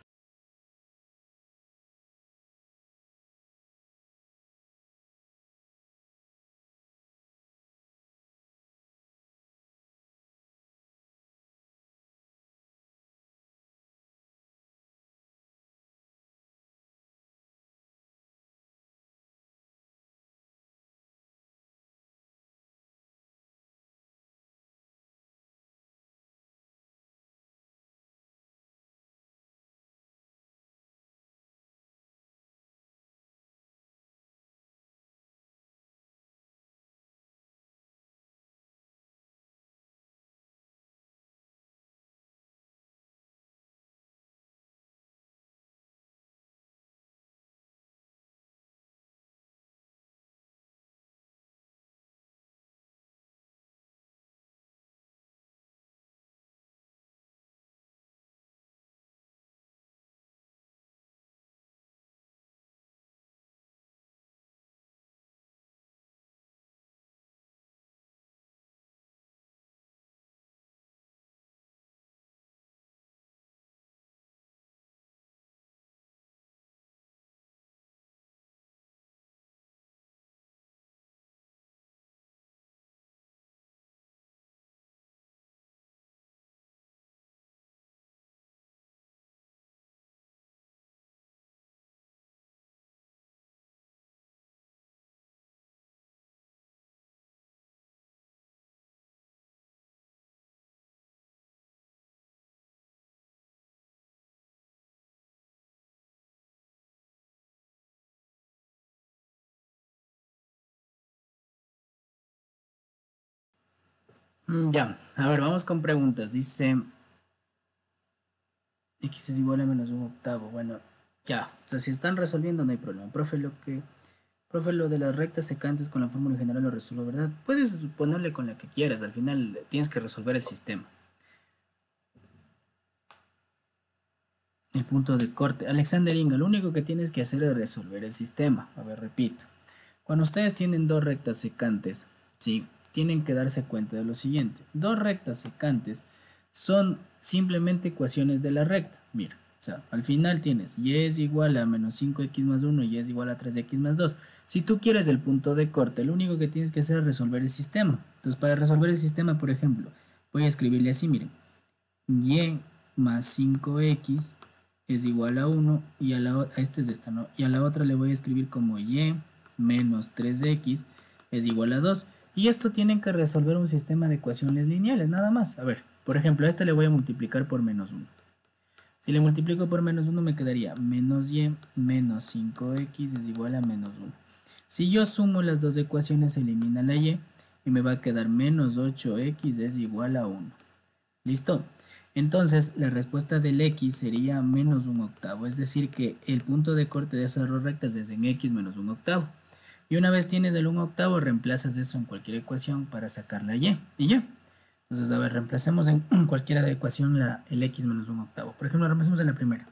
Ya, a ver, vamos con preguntas. Dice x es igual a menos un octavo. Bueno, ya, o sea, si están resolviendo no hay problema. Profe, lo que, profe, lo de las rectas secantes con la fórmula general lo resuelvo, ¿verdad? Puedes ponerle con la que quieras, al final tienes que resolver el sistema. El punto de corte. Alexander Inga, lo único que tienes que hacer es resolver el sistema. A ver, repito. Cuando ustedes tienen dos rectas secantes, ¿sí? Tienen que darse cuenta de lo siguiente. Dos rectas secantes son simplemente ecuaciones de la recta. Mira, o sea, al final tienes y es igual a menos 5x más 1 y es igual a 3x más 2. Si tú quieres el punto de corte, lo único que tienes que hacer es resolver el sistema. Entonces, para resolver el sistema, por ejemplo, voy a escribirle así, miren. y más 5x es igual a 1 y a la este es esta, ¿no? Y a la otra le voy a escribir como y menos 3x es igual a 2. Y esto tienen que resolver un sistema de ecuaciones lineales, nada más. A ver, por ejemplo, a este le voy a multiplicar por menos 1. Si le multiplico por menos 1 me quedaría menos y menos 5x es igual a menos 1. Si yo sumo las dos ecuaciones elimina la y y me va a quedar menos 8x es igual a 1. ¿Listo? Entonces la respuesta del x sería menos 1 octavo, es decir que el punto de corte de esas dos rectas es en x menos 1 octavo. Y una vez tienes el 1 octavo, reemplazas eso en cualquier ecuación para sacar la y. Y ya. Entonces, a ver, reemplacemos en cualquiera de ecuación la, el x menos 1 octavo. Por ejemplo, reemplacemos en la primera.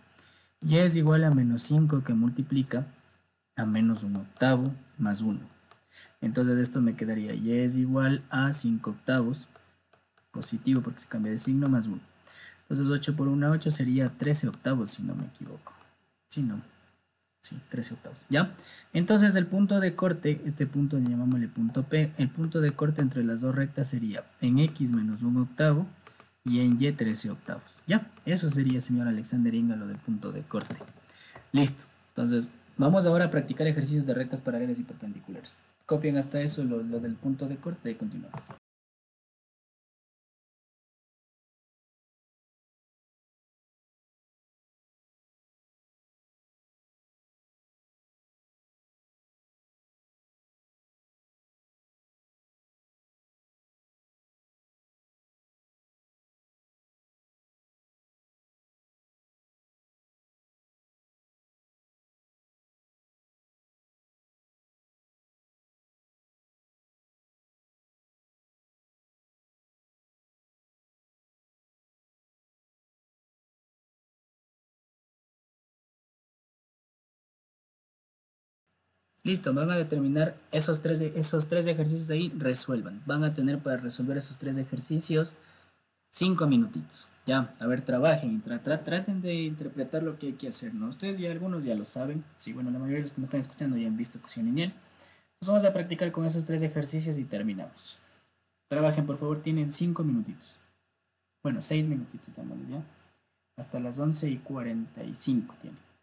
y es igual a menos 5 que multiplica a menos 1 octavo más 1. Entonces esto me quedaría y es igual a 5 octavos, positivo porque se cambia de signo, más 1. Entonces 8 por 1, 8 sería 13 octavos si no me equivoco. Si no. Sí, 13 octavos. ¿Ya? Entonces el punto de corte, este punto le llamámosle punto P, el punto de corte entre las dos rectas sería en X menos 1 octavo y en Y 13 octavos. ¿Ya? Eso sería, señor Alexander Inga, lo del punto de corte. Listo. Entonces, vamos ahora a practicar ejercicios de rectas paralelas y perpendiculares. Copien hasta eso lo, lo del punto de corte y continuamos. Listo, van a determinar esos tres, esos tres ejercicios ahí, resuelvan. Van a tener para resolver esos tres ejercicios cinco minutitos. Ya, a ver, trabajen, tra traten de interpretar lo que hay que hacer, ¿no? Ustedes ya algunos ya lo saben. Sí, bueno, la mayoría de los que me están escuchando ya han visto cuestión lineal. Entonces vamos a practicar con esos tres ejercicios y terminamos. Trabajen, por favor, tienen cinco minutitos. Bueno, seis minutitos, estamos ya. Hasta las 11 y 45 tienen.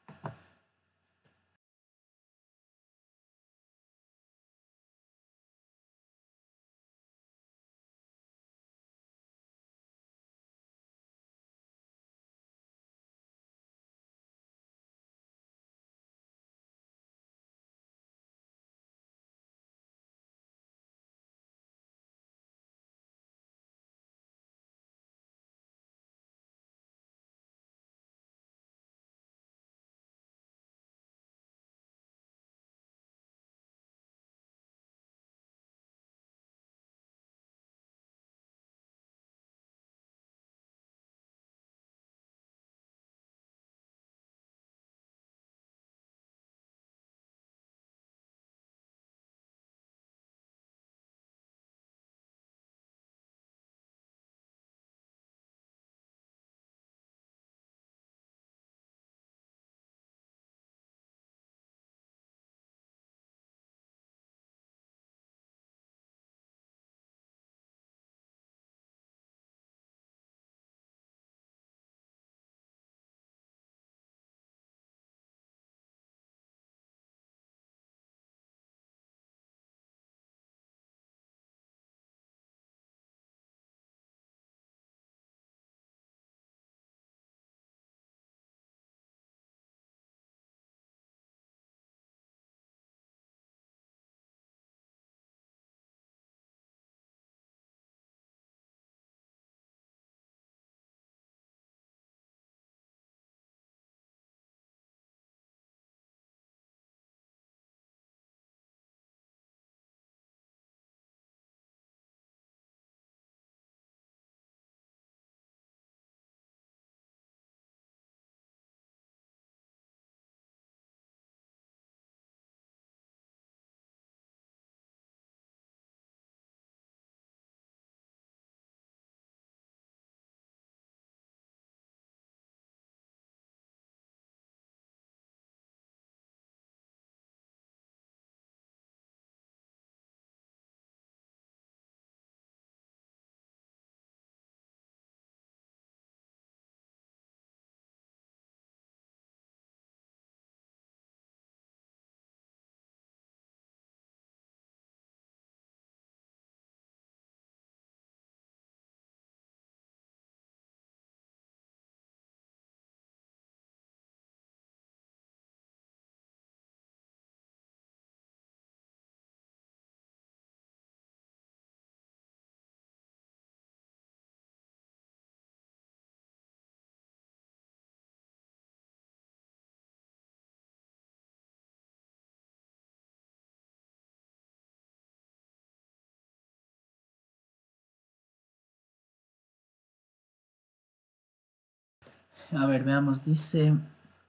A ver, veamos, dice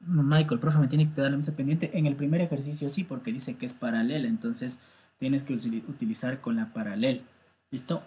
Michael, profe, me tiene que quedar la mesa pendiente. En el primer ejercicio sí, porque dice que es paralela, entonces tienes que utilizar con la paralela. ¿Listo?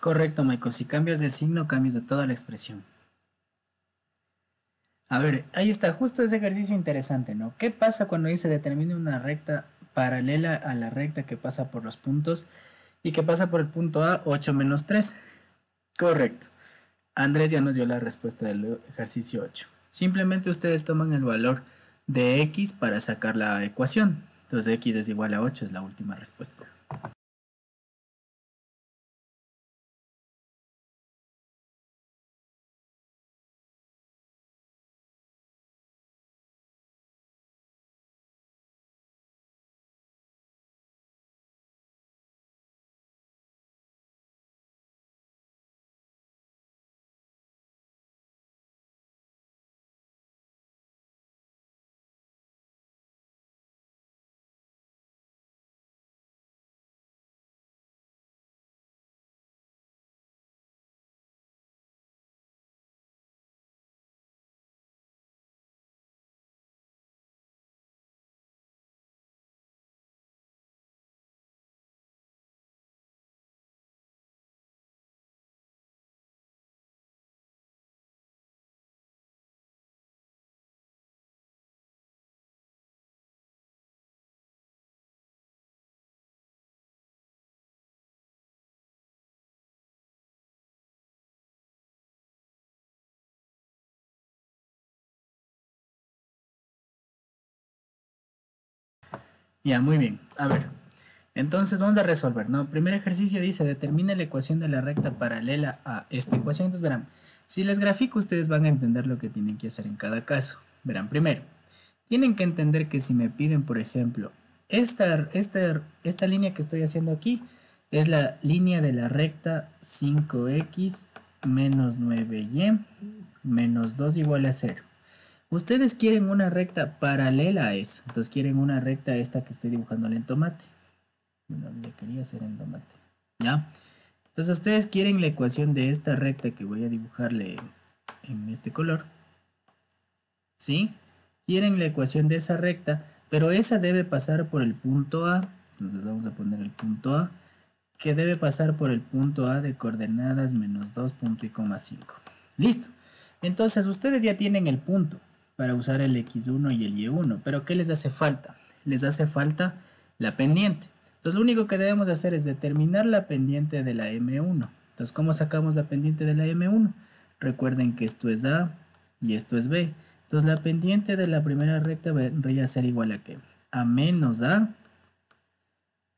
Correcto, Michael. Si cambias de signo, cambias de toda la expresión. A ver, ahí está, justo ese ejercicio interesante, ¿no? ¿Qué pasa cuando dice determine una recta paralela a la recta que pasa por los puntos y que pasa por el punto A, 8 menos 3? Correcto. Andrés ya nos dio la respuesta del ejercicio 8. Simplemente ustedes toman el valor de x para sacar la ecuación. Entonces x es igual a 8 es la última respuesta. Ya, muy bien. A ver, entonces vamos a resolver, ¿no? Primer ejercicio dice, determina la ecuación de la recta paralela a esta ecuación. Entonces verán, si les grafico ustedes van a entender lo que tienen que hacer en cada caso. Verán, primero, tienen que entender que si me piden, por ejemplo, esta, esta, esta línea que estoy haciendo aquí es la línea de la recta 5x menos 9y menos 2 igual a 0. Ustedes quieren una recta paralela a esa. Entonces quieren una recta esta que estoy dibujando en tomate. Bueno, le quería hacer en tomate. ¿Ya? Entonces ustedes quieren la ecuación de esta recta que voy a dibujarle en este color. ¿Sí? Quieren la ecuación de esa recta, pero esa debe pasar por el punto A. Entonces vamos a poner el punto A, que debe pasar por el punto A de coordenadas menos 2 punto y coma 5. Listo. Entonces ustedes ya tienen el punto para usar el X1 y el Y1. Pero ¿qué les hace falta? Les hace falta la pendiente. Entonces lo único que debemos hacer es determinar la pendiente de la M1. Entonces, ¿cómo sacamos la pendiente de la M1? Recuerden que esto es A y esto es B. Entonces la pendiente de la primera recta vendría a ser igual a qué? A menos A,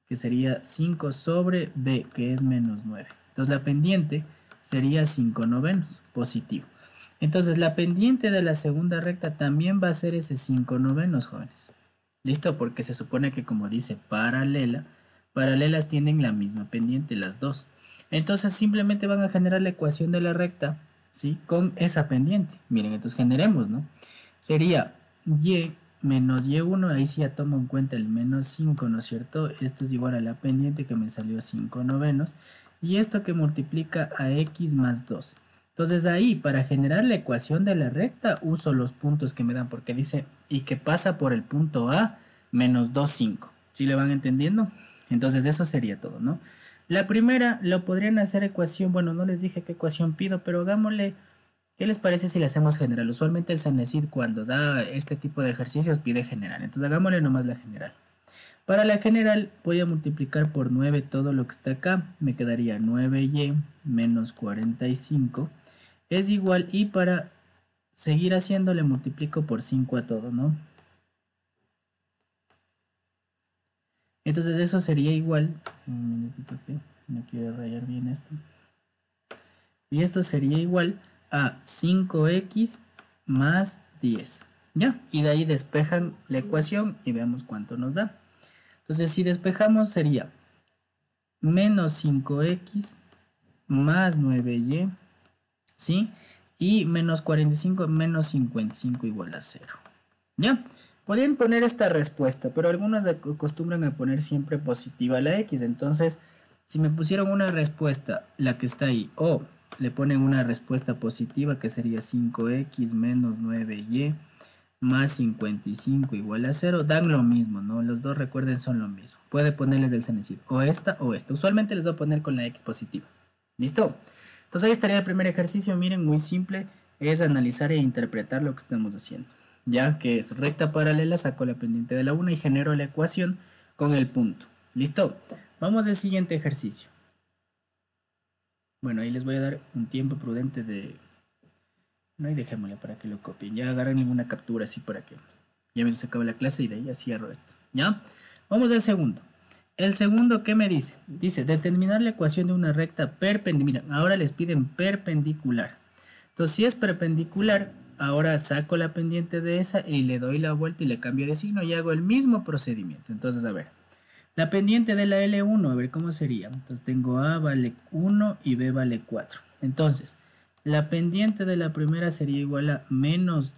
que sería 5 sobre B, que es menos 9. Entonces la pendiente sería 5 novenos, positivo. Entonces la pendiente de la segunda recta también va a ser ese 5 novenos, jóvenes. ¿Listo? Porque se supone que como dice paralela, paralelas tienen la misma pendiente, las dos. Entonces simplemente van a generar la ecuación de la recta, ¿sí? Con esa pendiente. Miren, entonces generemos, ¿no? Sería y menos y1, ahí sí ya tomo en cuenta el menos 5, ¿no es cierto? Esto es igual a la pendiente que me salió 5 novenos. Y esto que multiplica a x más 2. Entonces ahí, para generar la ecuación de la recta, uso los puntos que me dan, porque dice, y que pasa por el punto A, menos 2, 5. ¿Sí le van entendiendo? Entonces eso sería todo, ¿no? La primera lo podrían hacer ecuación, bueno, no les dije qué ecuación pido, pero hagámosle, ¿qué les parece si le hacemos general? Usualmente el Sanecid cuando da este tipo de ejercicios pide general, entonces hagámosle nomás la general. Para la general voy a multiplicar por 9 todo lo que está acá, me quedaría 9y menos 45 es igual y para seguir haciendo le multiplico por 5 a todo, ¿no? Entonces eso sería igual, un minutito que no quiero rayar bien esto. Y esto sería igual a 5x más 10. ¿Ya? Y de ahí despejan la ecuación y veamos cuánto nos da. Entonces si despejamos sería menos 5x más 9y ¿sí? Y menos 45 menos 55 igual a 0. ¿Ya? Podrían poner esta respuesta, pero algunos acostumbran a poner siempre positiva la x. Entonces, si me pusieron una respuesta, la que está ahí, o le ponen una respuesta positiva que sería 5x menos 9y más 55 igual a 0, dan lo mismo, ¿no? Los dos recuerden son lo mismo. Puede ponerles del cenecito o esta o esta. Usualmente les voy a poner con la x positiva. ¿Listo? Entonces ahí estaría el primer ejercicio, miren, muy simple, es analizar e interpretar lo que estamos haciendo. Ya que es recta paralela, saco la pendiente de la 1 y genero la ecuación con el punto. ¿Listo? Vamos al siguiente ejercicio. Bueno, ahí les voy a dar un tiempo prudente de... No, y dejémosle para que lo copien. Ya agarren ninguna captura así para que ya me se acaba la clase y de ahí cierro esto. ¿Ya? Vamos al segundo. El segundo, ¿qué me dice? Dice, determinar la ecuación de una recta perpendicular. Ahora les piden perpendicular. Entonces, si es perpendicular, ahora saco la pendiente de esa y le doy la vuelta y le cambio de signo y hago el mismo procedimiento. Entonces, a ver. La pendiente de la L1, a ver cómo sería. Entonces, tengo A vale 1 y B vale 4. Entonces, la pendiente de la primera sería igual a menos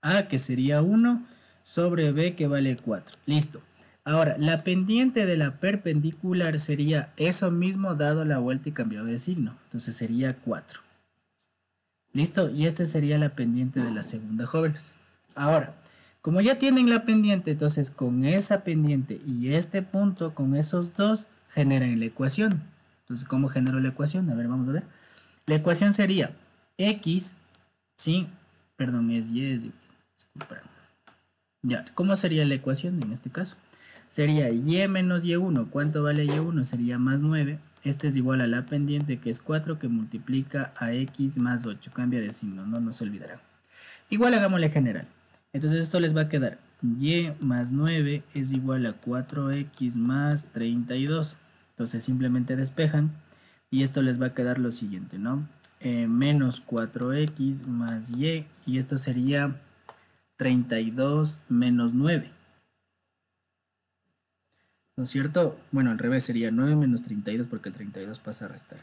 A, que sería 1, sobre B, que vale 4. Listo. Ahora, la pendiente de la perpendicular sería eso mismo dado la vuelta y cambiado de signo. Entonces sería 4. ¿Listo? Y esta sería la pendiente de la segunda, jóvenes. Ahora, como ya tienen la pendiente, entonces con esa pendiente y este punto, con esos dos, generan la ecuación. Entonces, ¿cómo genero la ecuación? A ver, vamos a ver. La ecuación sería x, sí, perdón, es y, es, disculpa. Ya, ¿cómo sería la ecuación en este caso? Sería y menos y1. ¿Cuánto vale y1? Sería más 9. Este es igual a la pendiente que es 4 que multiplica a x más 8. Cambia de signo, no nos olvidarán. Igual hagámosle general. Entonces esto les va a quedar y más 9 es igual a 4x más 32. Entonces simplemente despejan y esto les va a quedar lo siguiente, ¿no? Eh, menos 4x más y y esto sería 32 menos 9. ¿No es cierto? Bueno, al revés sería 9 menos 32 porque el 32 pasa a restar.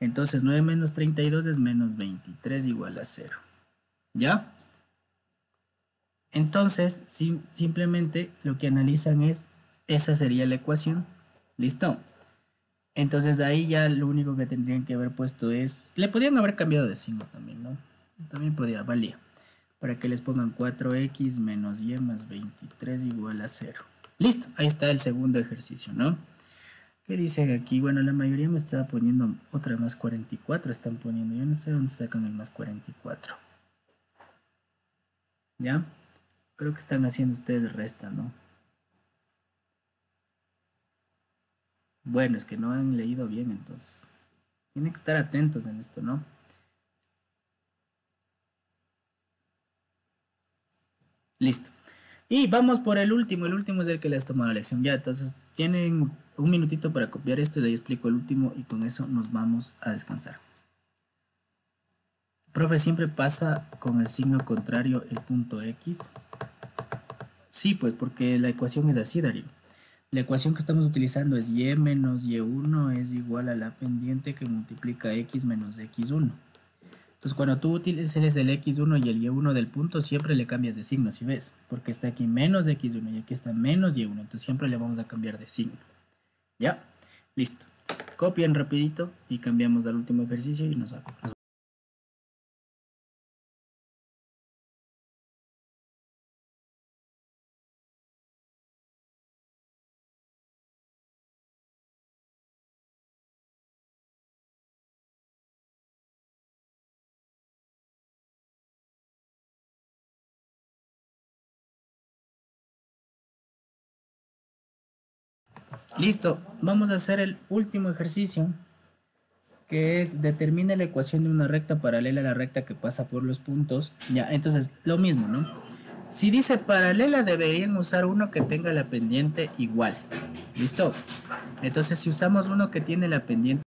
Entonces 9 menos 32 es menos 23 igual a 0. ¿Ya? Entonces, simplemente lo que analizan es, esa sería la ecuación. ¿Listo? Entonces ahí ya lo único que tendrían que haber puesto es, le podrían haber cambiado de signo también, ¿no? También podía, valía. Para que les pongan 4x menos y más 23 igual a 0. Listo, ahí está el segundo ejercicio, ¿no? ¿Qué dice aquí? Bueno, la mayoría me está poniendo otra más 44, están poniendo, yo no sé dónde sacan el más 44. ¿Ya? Creo que están haciendo ustedes resta, ¿no? Bueno, es que no han leído bien, entonces. Tienen que estar atentos en esto, ¿no? Listo. Y vamos por el último, el último es el que les tomado la lección. Ya, entonces tienen un minutito para copiar esto y ahí explico el último y con eso nos vamos a descansar. Profe, siempre pasa con el signo contrario el punto X. Sí, pues porque la ecuación es así, Darío. La ecuación que estamos utilizando es y menos y1 es igual a la pendiente que multiplica x menos x1. Entonces cuando tú utilices el x1 y el y1 del punto, siempre le cambias de signo, si ves, porque está aquí menos x1 y aquí está menos y1, entonces siempre le vamos a cambiar de signo. ¿Ya? Listo. Copian rapidito y cambiamos al último ejercicio y nos, nos Listo, vamos a hacer el último ejercicio que es determina la ecuación de una recta paralela a la recta que pasa por los puntos. Ya, entonces lo mismo, ¿no? Si dice paralela deberían usar uno que tenga la pendiente igual. ¿Listo? Entonces si usamos uno que tiene la pendiente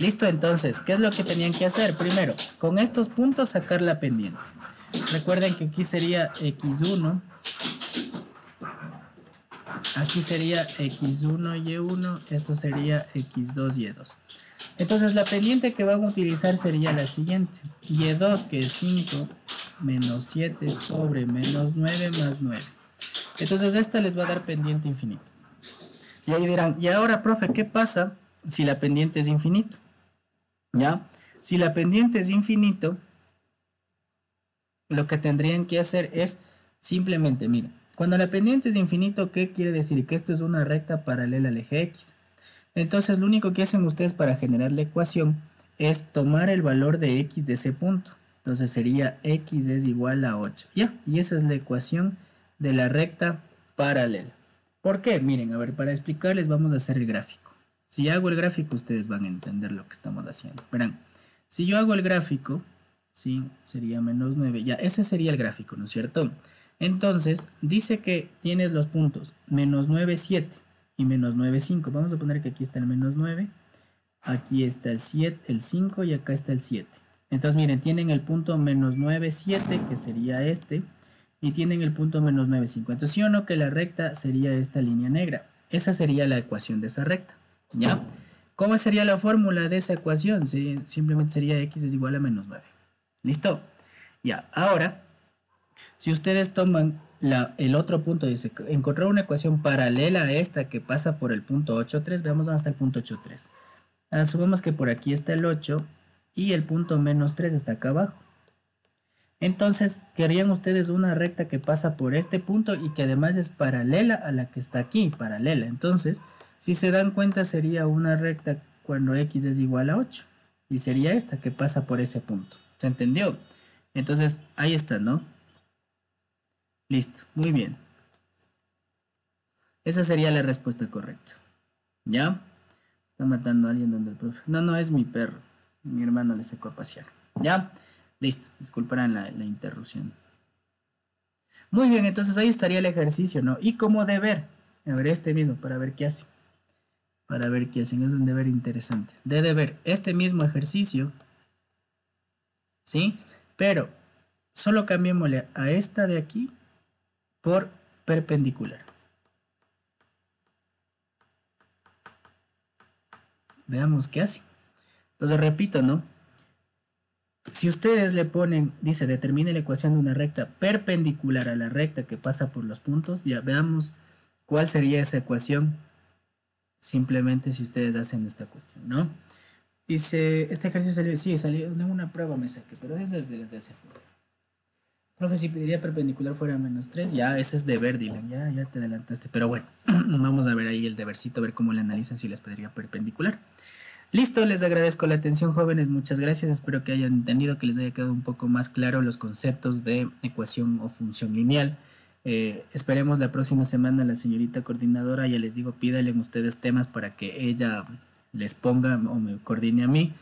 Listo, entonces, ¿qué es lo que tenían que hacer? Primero, con estos puntos sacar la pendiente. Recuerden que aquí sería x1. Aquí sería x1, y1. Esto sería x2, y2. Entonces, la pendiente que van a utilizar sería la siguiente. y2, que es 5, menos 7 sobre menos 9 más 9. Entonces, esta les va a dar pendiente infinito. Y ahí dirán, ¿y ahora, profe, qué pasa si la pendiente es infinito? ¿Ya? Si la pendiente es infinito, lo que tendrían que hacer es simplemente, mira, cuando la pendiente es infinito, ¿qué quiere decir? Que esto es una recta paralela al eje X. Entonces, lo único que hacen ustedes para generar la ecuación es tomar el valor de X de ese punto. Entonces sería X es igual a 8. Ya, y esa es la ecuación de la recta paralela. ¿Por qué? Miren, a ver, para explicarles vamos a hacer el gráfico. Si hago el gráfico, ustedes van a entender lo que estamos haciendo. Verán, si yo hago el gráfico, sí, sería menos 9. Ya, este sería el gráfico, ¿no es cierto? Entonces, dice que tienes los puntos menos 9, 7 y menos 9, 5. Vamos a poner que aquí está el menos 9, aquí está el 7, el 5 y acá está el 7. Entonces, miren, tienen el punto menos 9, 7, que sería este, y tienen el punto menos 9, 5. Entonces, sí o no que la recta sería esta línea negra. Esa sería la ecuación de esa recta, ¿ya? ¿Cómo sería la fórmula de esa ecuación? simplemente sería x es igual a menos 9. ¿Listo? Ya, ahora si ustedes toman el otro punto, dice, encontrar una ecuación paralela a esta que pasa por el punto 8,3, veamos dónde está el punto 8,3. Asumamos que por aquí está el 8 y el punto menos 3 está acá abajo. Entonces, querían ustedes una recta que pasa por este punto y que además es paralela a la que está aquí, paralela. Entonces, si se dan cuenta, sería una recta cuando x es igual a 8. Y sería esta que pasa por ese punto. ¿Se entendió? Entonces, ahí está, ¿no? Listo, muy bien. Esa sería la respuesta correcta. ¿Ya? Está matando a alguien donde el profe. No, no, es mi perro. Mi hermano le secó a pasear. ¿Ya? Listo, disculparán la, la interrupción. Muy bien, entonces ahí estaría el ejercicio, ¿no? Y como deber, a ver este mismo, para ver qué hace. Para ver qué hacen, es un deber interesante. De deber, este mismo ejercicio, ¿sí? Pero solo cambiémosle a esta de aquí por perpendicular. Veamos qué hace. Entonces repito, ¿no? Si ustedes le ponen, dice, determine la ecuación de una recta perpendicular a la recta que pasa por los puntos, ya veamos cuál sería esa ecuación simplemente si ustedes hacen esta cuestión, ¿no? Dice, este ejercicio salió, sí, salió en una prueba me saqué, pero es desde, desde ese foro. Profe, si pediría perpendicular fuera menos 3, ya ese es deber, Dylan, ya, ya te adelantaste. Pero bueno, vamos a ver ahí el debercito, a ver cómo le analizan si les pediría perpendicular. Listo, les agradezco la atención jóvenes, muchas gracias, espero que hayan entendido, que les haya quedado un poco más claro los conceptos de ecuación o función lineal. Eh, esperemos la próxima semana la señorita coordinadora, ya les digo, pídale ustedes temas para que ella les ponga o me coordine a mí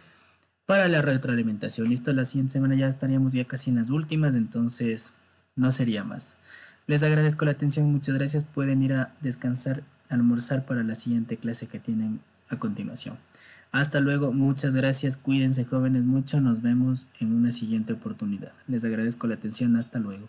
para la retroalimentación. Listo, la siguiente semana ya estaríamos ya casi en las últimas, entonces no sería más. Les agradezco la atención, muchas gracias. Pueden ir a descansar, almorzar para la siguiente clase que tienen a continuación. Hasta luego, muchas gracias, cuídense jóvenes mucho, nos vemos en una siguiente oportunidad. Les agradezco la atención, hasta luego.